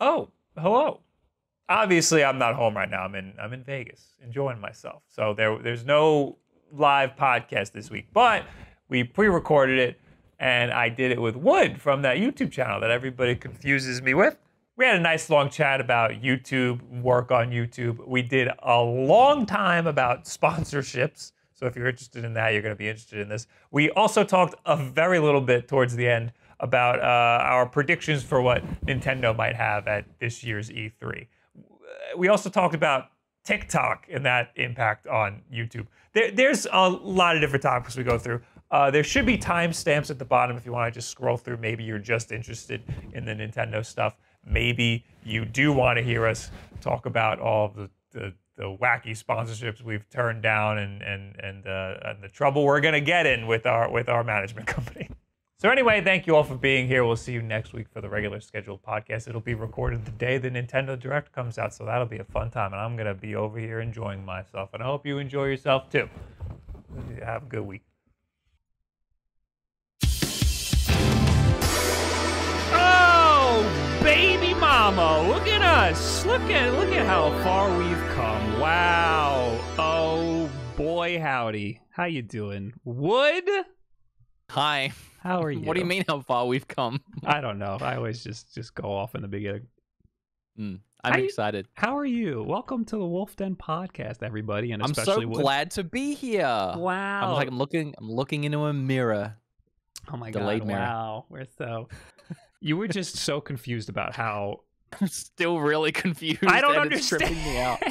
Oh, hello. Obviously, I'm not home right now. I'm in I'm in Vegas, enjoying myself. So there there's no live podcast this week, but we pre-recorded it, and I did it with Wood from that YouTube channel that everybody confuses me with. We had a nice long chat about YouTube, work on YouTube. We did a long time about sponsorships. So if you're interested in that, you're going to be interested in this. We also talked a very little bit towards the end about uh, our predictions for what Nintendo might have at this year's E3. We also talked about TikTok and that impact on YouTube. There, there's a lot of different topics we go through. Uh, there should be timestamps at the bottom if you want to just scroll through. Maybe you're just interested in the Nintendo stuff. Maybe you do want to hear us talk about all the, the the wacky sponsorships we've turned down and and and, uh, and the trouble we're gonna get in with our with our management company. So anyway, thank you all for being here. We'll see you next week for the regular scheduled podcast. It'll be recorded the day the Nintendo Direct comes out, so that'll be a fun time, and I'm gonna be over here enjoying myself, and I hope you enjoy yourself too. Have a good week. Oh, baby mama, look at us. Look at look at how far we've come. Wow. Oh boy, howdy. How you doing? Wood? Hi. How are you? What do you mean how far we've come? I don't know. I always just just go off in the beginning. Mm, I'm How you- excited. How are you? Welcome to the Wulff Den podcast, everybody, and I'm especially so Wood. glad to be here. Wow. I'm like I'm looking I'm looking into a mirror. oh my delayed god. mirror. Wow. We're so You were just so confused about how I'm still really confused. I don't and it's understand. tripping me out.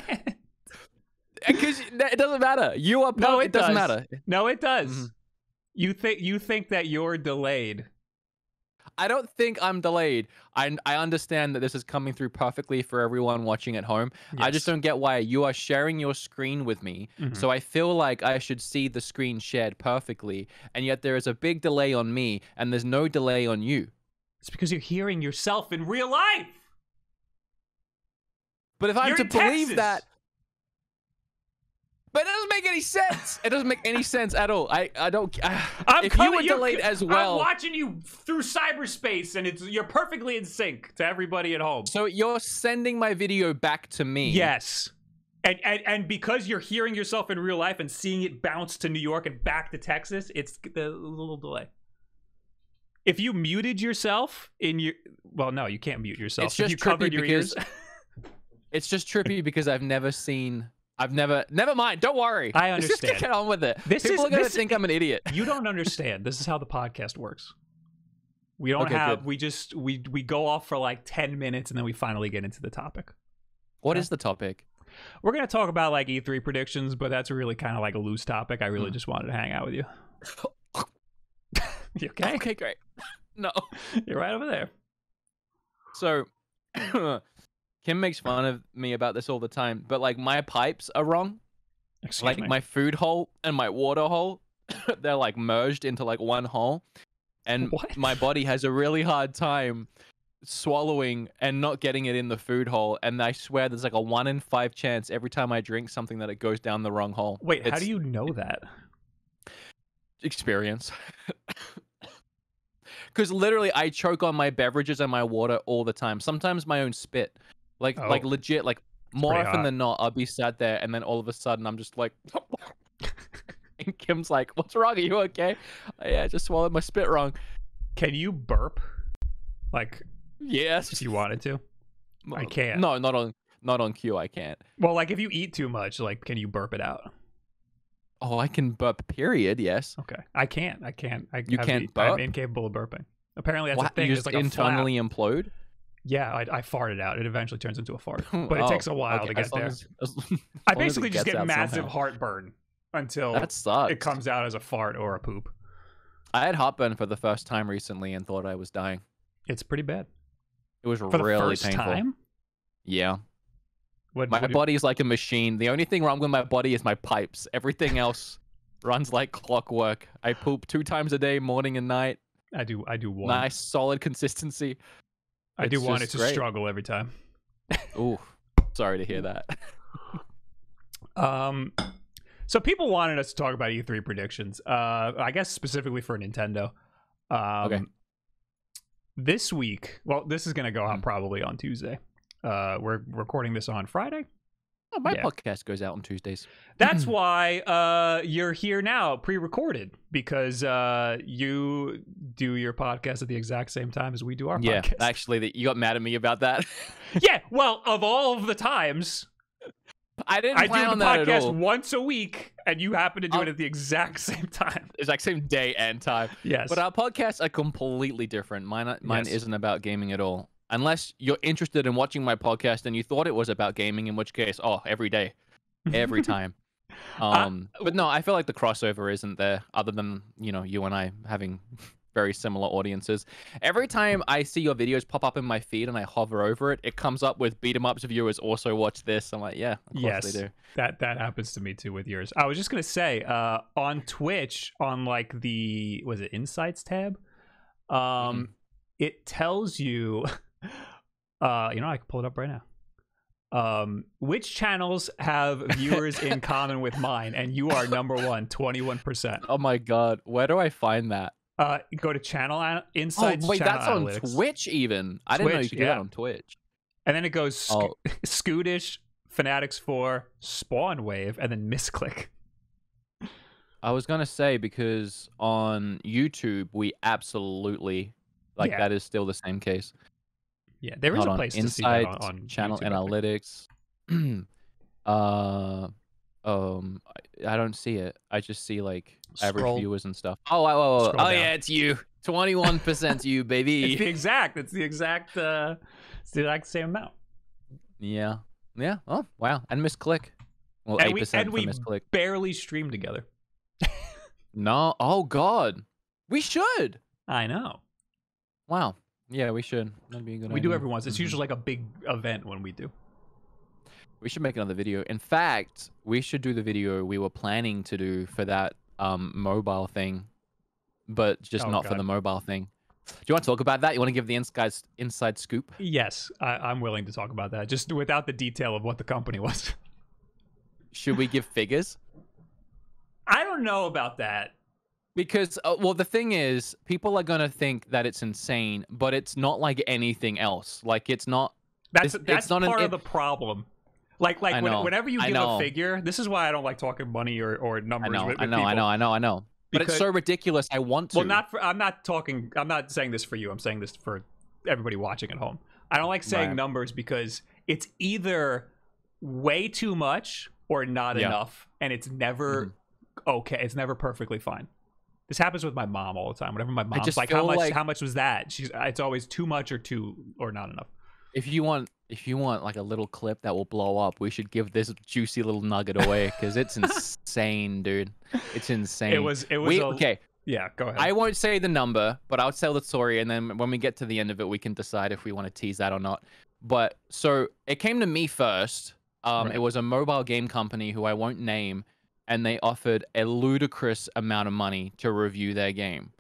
Because it doesn't matter. You are No, no, it it doesn't matter. no, it does. Mhm. You think you think that you're delayed. I don't think I'm delayed. I I understand that this is coming through perfectly for everyone watching at home. I just don't get why you are sharing your screen with me. Mhm. So I feel like I should see the screen shared perfectly, and yet there is a big delay on me, and there's no delay on you. It's because you're hearing yourself in real life. But if I'm You're to believe Texas. that, but it doesn't make any sense. it doesn't make any sense at all. I I don't. I'm if coming, you were delayed as well, I'm watching you through cyberspace, and it's you're perfectly in sync to everybody at home. so you're sending my video back to me. Yes. And, and and because you're hearing yourself in real life and seeing it bounce to New York and back to Texas, it's the little delay. If you muted yourself in your well, no, you can't mute yourself. It's if just you covered trippy because- It's just trippy because I've never seen. I've never. Never mind. Don't worry. I Let's just get on with it. This People is- are gonna think I'm an idiot. you don't understand. This is how the podcast works. We don't Okay, have good. we just we we go off for like 10 minutes and then we finally get into the topic. What Okay. is the topic? We're going to talk about like E3 predictions, but that's really kind of like a loose topic. I really Hmm. just wanted to hang out with you. you okay? Okay, great. No. You're right over there. So, Kim makes fun of me about this all the time, but like my pipes are wrong. Excuse like me. my food hole and my water hole, they're like merged into like one hole, and What? my body has a really hard time swallowing and not getting it in the food hole. And I swear, there's like a one in five chance every time I drink something that it goes down the wrong hole. Wait, how do you know that? experience? Because literally, I choke on my beverages and my water all the time. Sometimes my own spit, like like Oh. legit, like more often hot. than not, I'll be sat there and then all of a sudden I'm just like, and Kim's like, "What's wrong? Are you okay?" "Oh, yeah, I just swallowed my spit wrong. Can you burp? Like Yes, if you wanted to? I can't. No, not on not on cue. I can't. Well, like if you eat too much, like can you burp it out? Oh, I can burp. Period. Yes. Okay. I can't. I can't. I You can't the- I'm incapable of burping. Apparently that's What? a thing. You It's just like a internally implode. Yeah, I, I farted out. It eventually turns into a fart, but it Oh, takes a oh, while okay, to get there. as- as- I as basically just get massive somehow. heartburn until it comes out as a fart or a poop. I had heartburn for the first time recently and thought I was dying. It's pretty bad. It was For the really first painful. time? Yeah. What, My what do- body's like a machine. The only thing wrong with my body is my pipes. Everything else runs like clockwork. I poop two times a day, morning and night. I do I do one. Nice, solid consistency. I do want it to great. struggle every time. Ooh, sorry to hear that. Um, so people wanted us to talk about E3 predictions. Uh, I guess specifically for Nintendo. Um, Okay. this week, well, this is going to go out Mm. probably on Tuesday. Uh, we're recording this on Friday. Oh, my Yeah. podcast goes out on Tuesdays. That's why uh, you're here now, pre-recorded, because uh, you do your podcast at the exact same time as we do our Yeah, podcast. actually, that you got mad at me about that. yeah. Well, of all of the times, I didn't I plan do on the that podcast once a week, and you happen to do I'll- it at the exact same time. Exact same day and time. Yes. But our podcasts are completely different. Mine, mine Yes. isn't about gaming at all. Unless you're interested in watching my podcast and you thought it was about gaming, in which case, oh, every day, every time. Um, but no, I feel like the crossover isn't there, other than you know you and I having very similar audiences. Every time I see your videos pop up in my feed and I hover over it, it comes up with beat 'em ups viewers also watch this. I'm like, yeah, of course Yes. they do. That that happens to me too with yours. I was just gonna say, uh, on Twitch, on like the was it Insights tab, um, Mm-hmm. it tells you, uh, you know, I can pull it up right now. Um, which channels have viewers in common with mine, and you are number one, 21 percent. Oh my god, where do I find that? Uh, go to channel an- insights. oh wait, channel that's on Twitch even. I didn't know you Twitch, could do that on Twitch. and then it goes sc- Oh. Scootish, Fanatics Four, Spawn Wave, and then Misclick. I was gonna say because on YouTube we absolutely like Yeah. that is still the same case. Yeah, there is Hold a on, place to see that on, on channel YouTube, analytics. uh, um, I, I don't see it. I just see like average viewers and stuff. Oh, oh, oh, oh, oh yeah, it's you. Twenty-one percent you, baby. It's baby. the exact. It's the exact. Uh, it's the exact same amount. yeah, yeah. Oh wow, and misclick. Well, eight we percent and for we misclick. barely stream together. No. Oh god, we should. I know. Wow. Yeah, we should. That'd be a good We do idea. every once. It's Mhm. usually like a big event when we do. We should make another video. In fact, we should do the video we were planning to do for that um mobile thing, but just Oh, not for the mobile thing. Do you want to talk about that? You want to give the inside inside scoop? Yes, I, I'm willing to talk about that. Just without the detail of what the company was. Should we give figures? I don't know about that. Because uh, well, the thing is, people are gonna think that it's insane, but it's not like anything else. Like it's not. That's It's- that's it's not an- part it- of the problem. Like like I when, whenever you give a figure, this is why I don't like talking money or, or numbers I know, with, I with know, I know, I know, I know. But it's so ridiculous. I want to. Well, not for. I'm not talking. I'm not saying this for you. I'm saying this for everybody watching at home. I don't like saying Right. numbers because it's either way too much or not Yeah. enough, and it's never okay. It's never perfectly fine. This happens with my mom all the time. Whenever my mom's just like, "How much? like- How much was that?" She's. It's always too much or too or not enough. If you want, if you want like a little clip that will blow up, we should give this juicy little nugget away because it's insane, dude. It's insane. It was. It was. we a, okay. Yeah. Go ahead. I won't say the number, but I'll tell the story, and then when we get to the end of it, we can decide if we want to tease that or not. But so it came to me first. Um, Right. It was a mobile game company who I won't name, and they offered a ludicrous amount of money to review their game.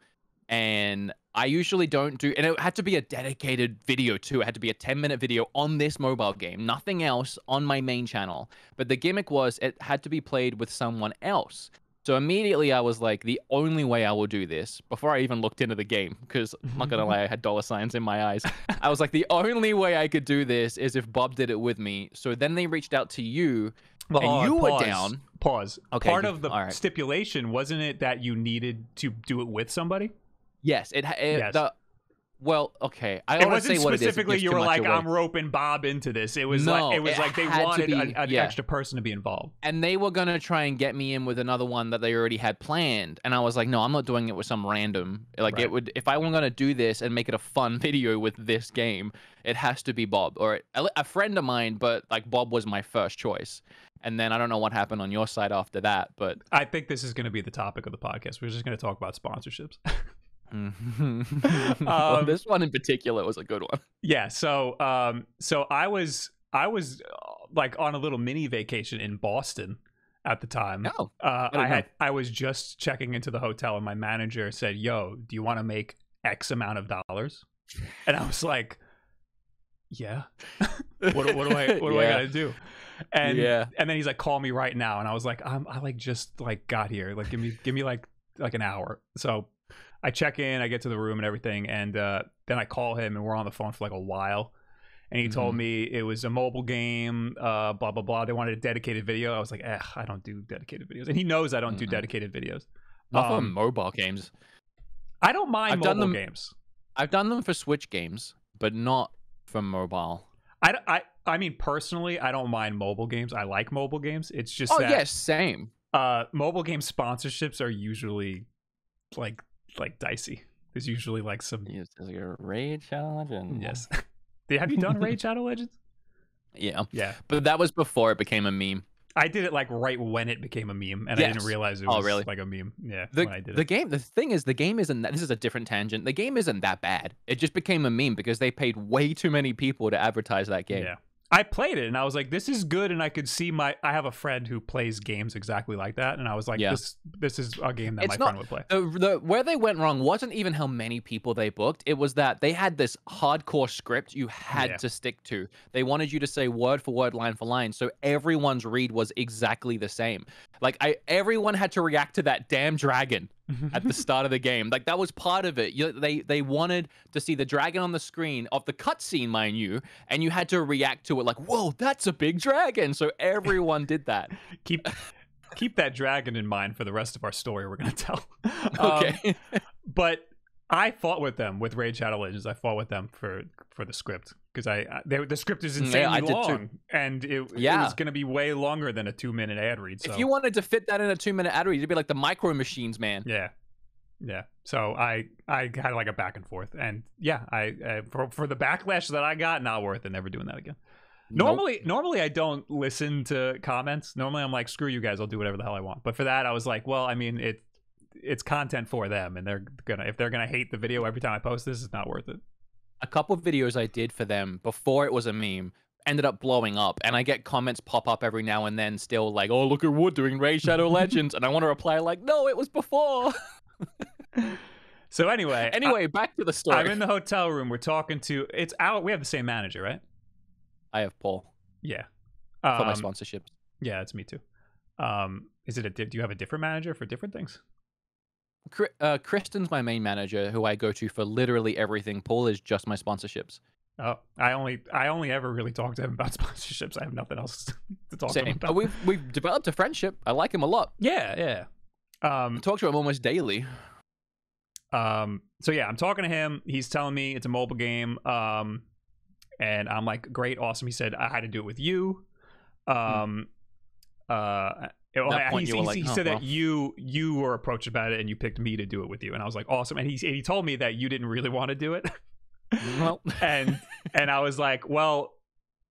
And I usually don't do, and it had to be a dedicated video too. It had to be a 10 minute video on this mobile game, nothing else on my main channel. But the gimmick was it had to be played with someone else. So immediately I was like, the only way I will do this before I even looked into the game, because I'm not gonna lie, I had dollar signs in my eyes. I was like, the only way I could do this is if Bob did it with me. So then they reached out to you, Well, and on, you were down. Pause. Okay, Part of the right. stipulation wasn't it that you needed to do it with somebody? Yes, it. it Yes. The, well, okay. I it don't wasn't say what it is. it specifically you were like away. I'm roping Bob into this. It was No, like it was it like they wanted be- an, an yeah. extra person to be involved. and they were gonna try and get me in with another one that they already had planned and i was like no i'm not doing it with some random like Right. it would if i were gonna do this and make it a fun video with this game it has to be bob or a, a friend of mine but like bob was my first choice and then i don't know what happened on your side after that but I think this is going to be the topic of the podcast. We're just going to talk about sponsorships. well, Um, this one in particular was a good one yeah. So, um, so I was I was uh, like on a little mini vacation in Boston at the time. oh Uh, didn't I had I was just checking into the hotel, and my manager said, "Yo, do you want to make X amount of dollars?" And I was like, "Yeah." what, what do I what do I gotta do? And Yeah. and then he's like, call me right now. And I was like, I'm I like just like got here. Like give me give me like like an hour. So I check in, I get to the room and everything, and uh, then I call him, and we're on the phone for like a while. And he told Mhm. me it was a mobile game, uh, blah blah blah. They wanted a dedicated video. I was like, eh, I don't do dedicated videos, and he knows I don't do Mhm. dedicated videos. Not for Um, mobile games. I don't mind I've done mobile them- games. I've done them for Switch games, but not for mobile. I, I, I mean, personally, I don't mind mobile games. I like mobile games. It's just Oh that yes, same. uh, mobile game sponsorships are usually like like dicey. There's usually like some Yes, there's like a raid challenge and yes. Have you done Raid Shadow Legends? yeah. Yeah, But that was before it became a meme. I did it like right when it became a meme, and I didn't realize it Oh, was really? like a meme. Yeah, The, when I did the it. game, the thing is, the game isn't. That, this is a different tangent. The game isn't that bad. It just became a meme because they paid way too many people to advertise that game. Yeah. I played it and I was like, this is good. And I could see my, I have a friend who plays games exactly like that. And I was like, Yeah. this, this is a game that It's my not- friend would play. The, the where they went wrong wasn't even how many people they booked. It was that they had this hardcore script you had Yeah. to stick to. They wanted you to say word for word, line for line, so everyone's read was exactly the same. Like I, everyone had to react to that damn dragon at the start of the game. Like that was part of it. You, they they wanted to see the dragon on the screen of the cutscene, mind you, and you had to react to it like, "Whoa, that's a big dragon!" So everyone did that. keep, keep that dragon in mind for the rest of our story we're going to tell. Um, Okay. but I fought with them with Raid Shadow Legends. I fought with them for for the script because I, I they, the script is insanely yeah, I did too. long, and it, it Yeah. was going to be way longer than a two minute ad read. So If you wanted to fit that in a two minute ad read, you'd be like the Micro Machines man. yeah, yeah. So I I had like a back and forth, and yeah, I, I for for the backlash that I got, not worth it. Never doing that again. Nope. Normally, normally I don't listen to comments. Normally, I'm like, screw you guys, I'll do whatever the hell I want. But for that, I was like, well, I mean, it it's content for them, and they're gonna if they're gonna hate the video every time I post this, it's not worth it. a couple of videos I did for them before it was a meme ended up blowing up, and I get comments pop up every now and then, still like, "Oh, look at Wood doing Raid Shadow Legends," and I want to reply like, "No, it was before." So anyway, anyway, back to the I, story. I'm in the hotel room. We're talking to it's out. We have the same manager, right? I have Paul Yeah. for my Um, sponsorships. yeah, it's me too. Um, is it a? Do you have a different manager for different things? Uh, Kristen's my main manager, who I go to for literally everything. Paul is just my sponsorships. Oh, I only I only ever really talk to him about sponsorships. I have nothing else to talk to him Same. about. We've we've developed a friendship. I like him a lot. yeah, yeah. I Um, talk to him almost daily. um. So yeah, I'm talking to him. He's telling me it's a mobile game. Um, and I'm like, great, awesome. He said I had to do it with you. Um, uh. Well, that point he, you were like, he "Oh, said well." that you you were approached about it and you picked me to do it with you and I was like awesome and he he told me that you didn't really want to do it Well, and and I was like, well,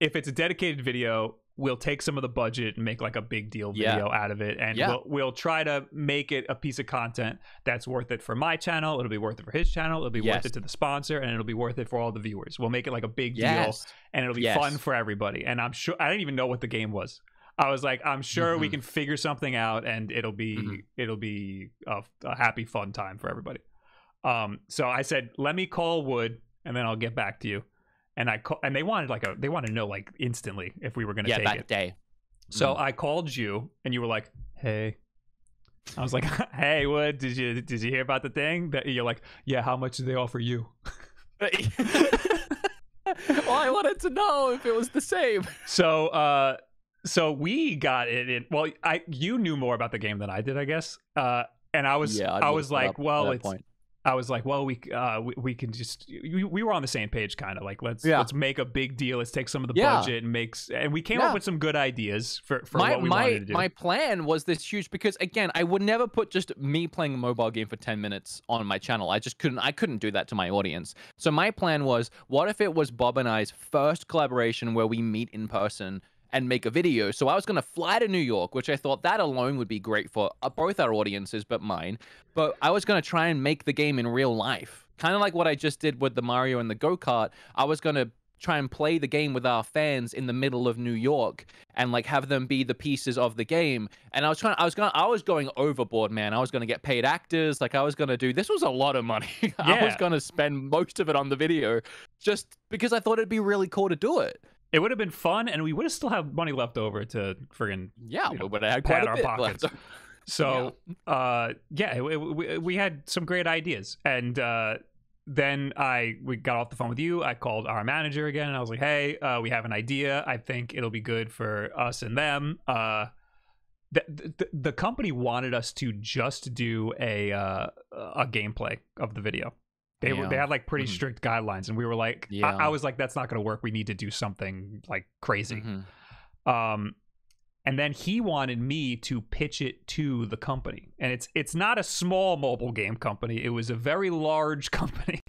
if it's a dedicated video, we'll take some of the budget and make like a big deal Yeah. video out of it, and Yeah. we'll we'll try to make it a piece of content that's worth it for my channel. It'll be worth it for his channel. It'll be worth it to the sponsor, and it'll be worth it for all the viewers. We'll make it like a big deal, and it'll be Yes. fun for everybody. And I'm sure I didn't even know what the game was. I was like, I'm sure we Mhm. can figure something out, and it'll be Mhm. it'll be a, a happy, fun time for everybody. Um, so I said, let me call Wood, and then I'll get back to you. And I call, and they wanted like a they wanted to know like instantly if we were gonna Yeah, take that it. day. So Mhm. I called you, and you were like, hey. I was like, "Hey, Wood, did you did you hear about the thing?" That you're like, "Yeah, how much did they offer you?" well, I wanted to know if it was the same. So, uh, so we got it. In, well, I you knew more about the game than I did, I guess. Uh, and I was yeah, I was like, well, it's point. I was like, well, we uh we, we can just we, we were on the same page, kind of like let's Yeah. let's make a big deal. Let's take some of the Yeah. budget and makes and we came up with some good ideas for for my what we my wanted to do. my plan was this huge because again, I would never put just me playing a mobile game for 10 minutes on my channel. I just couldn't I couldn't do that to my audience. So my plan was what if it was Bob and I's first collaboration where we meet in person and make a video. So I was going to fly to New York, which I thought that alone would be great for uh, both our audiences but mine. But I was going to try and make the game in real life. Kind of like what I just did with the Mario and the go-kart. I was going to try and play the game with our fans in the middle of New York and like have them be the pieces of the game. And I was trying I was going I was going overboard, man. I was going to get paid actors, like I was going to do This was a lot of money. I was going to spend most of it on the video just because I thought it'd be really cool to do it. It would have been fun, and we would have still have money left over to friggin' Yeah, You know, but I had pad quite a our pockets. So, uh, yeah, it- it- we, we had some great ideas, and uh, then I we got off the phone with you. I called our manager again, and I was like, "Hey, uh, we have an idea. I think it'll be good for us and them." Uh, the, the the company wanted us to just do a uh, a gameplay of the video. They were they had like pretty Mhm. strict guidelines, and we were like, Yeah. I, I was like, "That's not going to work. We need to do something like crazy." Mhm. um and then he wanted me to pitch it to the company and it's it's not a small mobile game company it was a very large company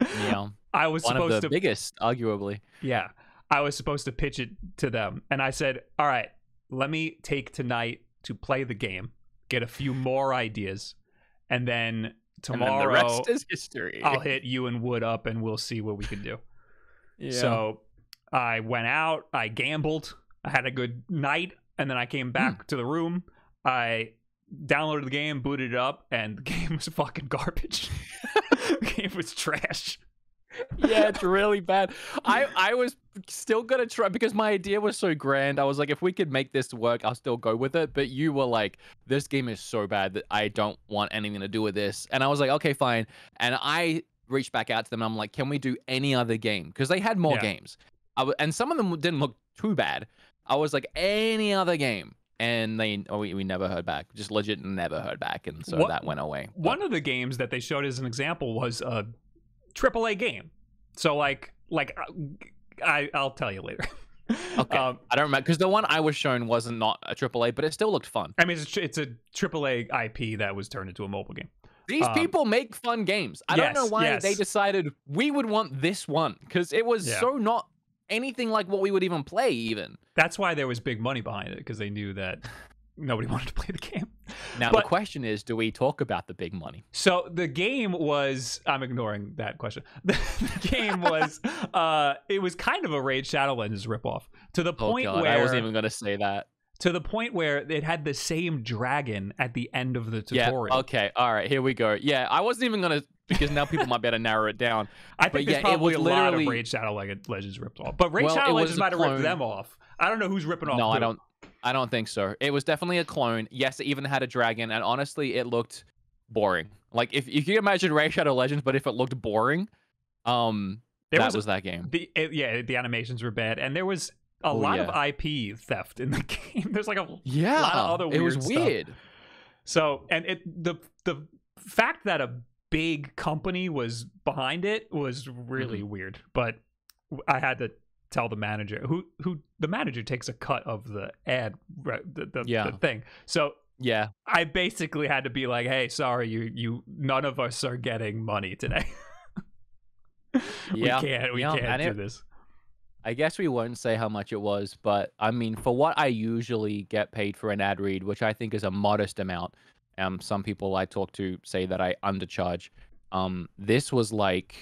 Yeah. i was One of supposed the to biggest, arguably. yeah i was supposed to pitch it to them and i said all right let me take tonight to play the game get a few more ideas and then tomorrow the rest is history. i'll hit you and wood up and we'll see what we can do Yeah. so I went out, I gambled, I had a good night, and then I came back hmm. to the room. I downloaded the game, booted it up, and the game was fucking garbage. the game was trash. yeah, it's really bad. I I was still gonna try because my idea was so grand. I was like, if we could make this work, I'll still go with it. But you were like, this game is so bad that I don't want anything to do with this. And I was like, okay, fine. And I reached back out to them. I'm like, can we do any other game? Because they had more Yeah. games, w- and some of them didn't look too bad. I was like, any other game. And they, oh, we, we never heard back. Just legit never heard back, and so What- that went away. But- One of the games that they showed as an example was a AAA game. So like like uh, I I'll tell you later. Okay. Um, I don't remember because the one I was shown wasn't not a AAA, but it still looked fun. I mean, it's a, it's a AAA IP that was turned into a mobile game. These Um, people make fun games. I don't know yes, why they decided we would want this one because it was Yeah. so not anything like what we would even play. Even That's why there was big money behind it because they knew that nobody wanted to play the game. now, But- the question is, do we talk about the big money? So the game was I'm ignoring that question. The, game was uh it was kind of a Raid Shadow Legends ripoff to the Oh point god, where I wasn't even gonna say that. to the point where it had the same dragon at the end of the tutorial. Yeah. Okay. All right. Here we go. Yeah. I wasn't even gonna because now people might be able to narrow it down. I but think yeah, there's it was a lot of literally- Raid Shadow Legends ripped off. But Raid Well, Shadow Legends might have ripped them off. I don't know who's ripping off. No, I don't. I don't think so. It was definitely a clone. Yes, it even had a dragon, and honestly, it looked boring. Like if, if you can imagine Raid Shadow Legends, but if it looked boring, um, There that was was, that game. The it, yeah, the animations were bad, and there was a Oh, lot yeah. of IP theft in the game. There's like a Yeah, lot of other weird. it was weird stuff. weird. So, and it the the fact that a big company was behind it was really Mm-hmm. weird. But I had to tell the manager who who the manager takes a cut of the ad the, the, Yeah. the thing. So Yeah, I basically had to be like, "Hey, sorry, you you none of us are getting money today. yeah. we can't we yeah, can't do it- this." I guess we won't say how much it was, but I mean, for what I usually get paid for an ad read, which I think is a modest amount, um, some people I talk to say that I undercharge. Um, this was like,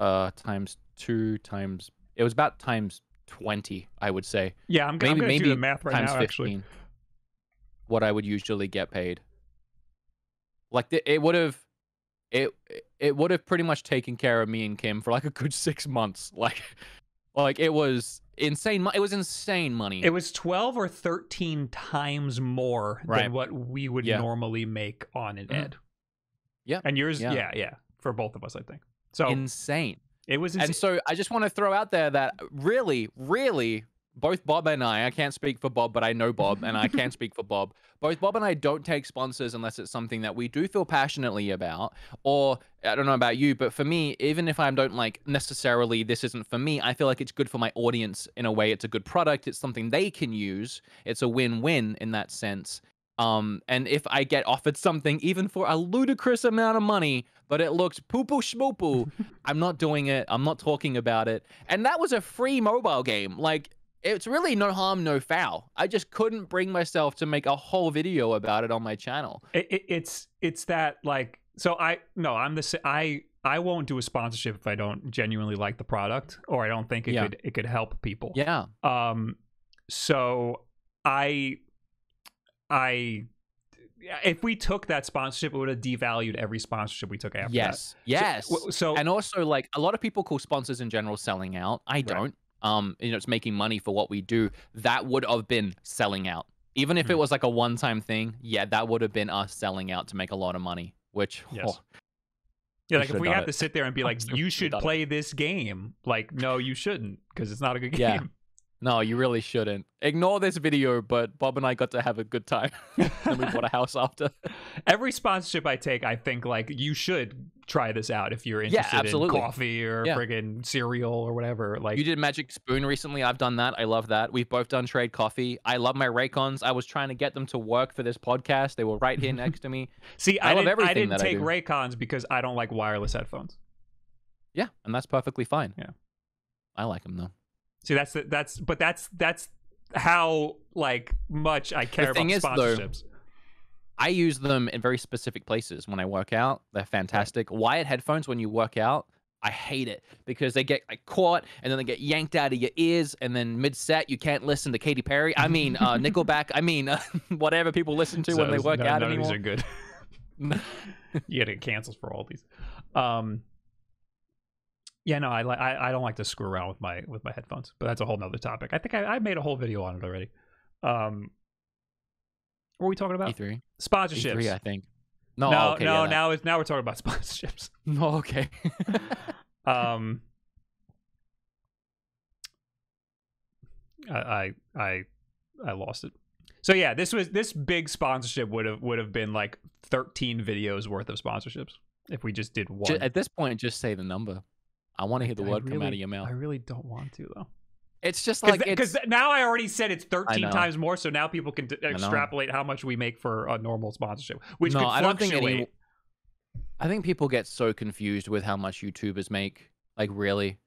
uh, times two times. It was about times twenty, I would say. Yeah, I'm, I'm Maybe gonna do maybe the math right times now. Actually, fifteen. What I would usually get paid. Like the, it would have, it it would have pretty much taken care of me and Kim for like a good six months. Like, like it was insane. It was insane money. it was twelve or thirteen times more Right. than what we would Yeah. normally make on an Mhm. ad. Yeah, and yours, yeah. yeah, yeah, for both of us, I think. So insane. It was And so I just want to throw out there that really, really, both Bob and I, I can't speak for Bob, but I know Bob and I can speak for Bob. Both Bob and I don't take sponsors unless it's something that we do feel passionately about. Or I don't know about you, but for me, even if I don't like necessarily this isn't for me, I feel like it's good for my audience in a way. It's a good product, it's something they can use. It's a win win in that sense. Um, and if I get offered something, even for a ludicrous amount of money, but it looks poo poo schmoo I'm not doing it. I'm not talking about it. And that was a free mobile game. Like, it's really no harm, no foul. I just couldn't bring myself to make a whole video about it on my channel. it, it, it's it's that like so I no I'm the I I won't do a sponsorship if I don't genuinely like the product or I don't think it Yeah. could it could help people. Yeah. Um, so I, I, if we took that sponsorship, it would have devalued every sponsorship we took after Yes. that. Yes. So, so and also, like, a lot of people call sponsors in general selling out. I don't. Um, you know, it's making money for what we do. That would have been selling out. Even if it Hmm. was like a one-time thing, yeah, that would have been us selling out to make a lot of money. Which Yes. oh, Yeah, like if we have it. to sit there and be like, you should done it. play this game. Like, no, you shouldn't, because it's not a good Yeah. game. No, you really shouldn't. Ignore this video, but Bob and I got to have a good time. and we bought a house after. Every sponsorship I take, I think like you should try this out if you're Yeah, interested in coffee or Yeah. friggin' cereal or whatever. Like, You did Magic Spoon recently. I've done that. I love that. We've both done Trade Coffee. I love my Raycons. I was trying to get them to work for this podcast. They were right here next to me. see, I I, love didn't, I everything didn't that I take do. Raycons because I don't like wireless headphones. Yeah, and that's perfectly fine. Yeah. I like them though. See, that's the, that's but that's that's how like much I care about thing is, though, sponsorships. I use them in very specific places when I work out. They're fantastic. Wired headphones when you work out, I hate it because they get like caught and then they get yanked out of your ears and then mid set you can't listen to Katy Perry. I mean uh, Nickelback. I mean uh, whatever people listen to So when they work no- out none of. These are good. you get cancels for all these. Um, yeah, no, I like I, I don't like to screw around with my with my headphones, but that's a whole nother topic. I think I, I made a whole video on it already. Um, what were we talking about? E3, Sponsorships. E3, I think. No, no, okay, no, yeah, now it's now we're talking about sponsorships. no, okay. Um, I, I I I lost it. So yeah, this was this big sponsorship would have would have been like 13 videos worth of sponsorships if we just did one. At this point, just say the number. I want to hear the I word come out of your mouth. I really don't want to though. It's just like Because now I already said it's 13 times more, so now people can d- extrapolate how much we make for a normal sponsorship, which no, I don't think any. I think people get so confused with how much YouTubers make. Like really,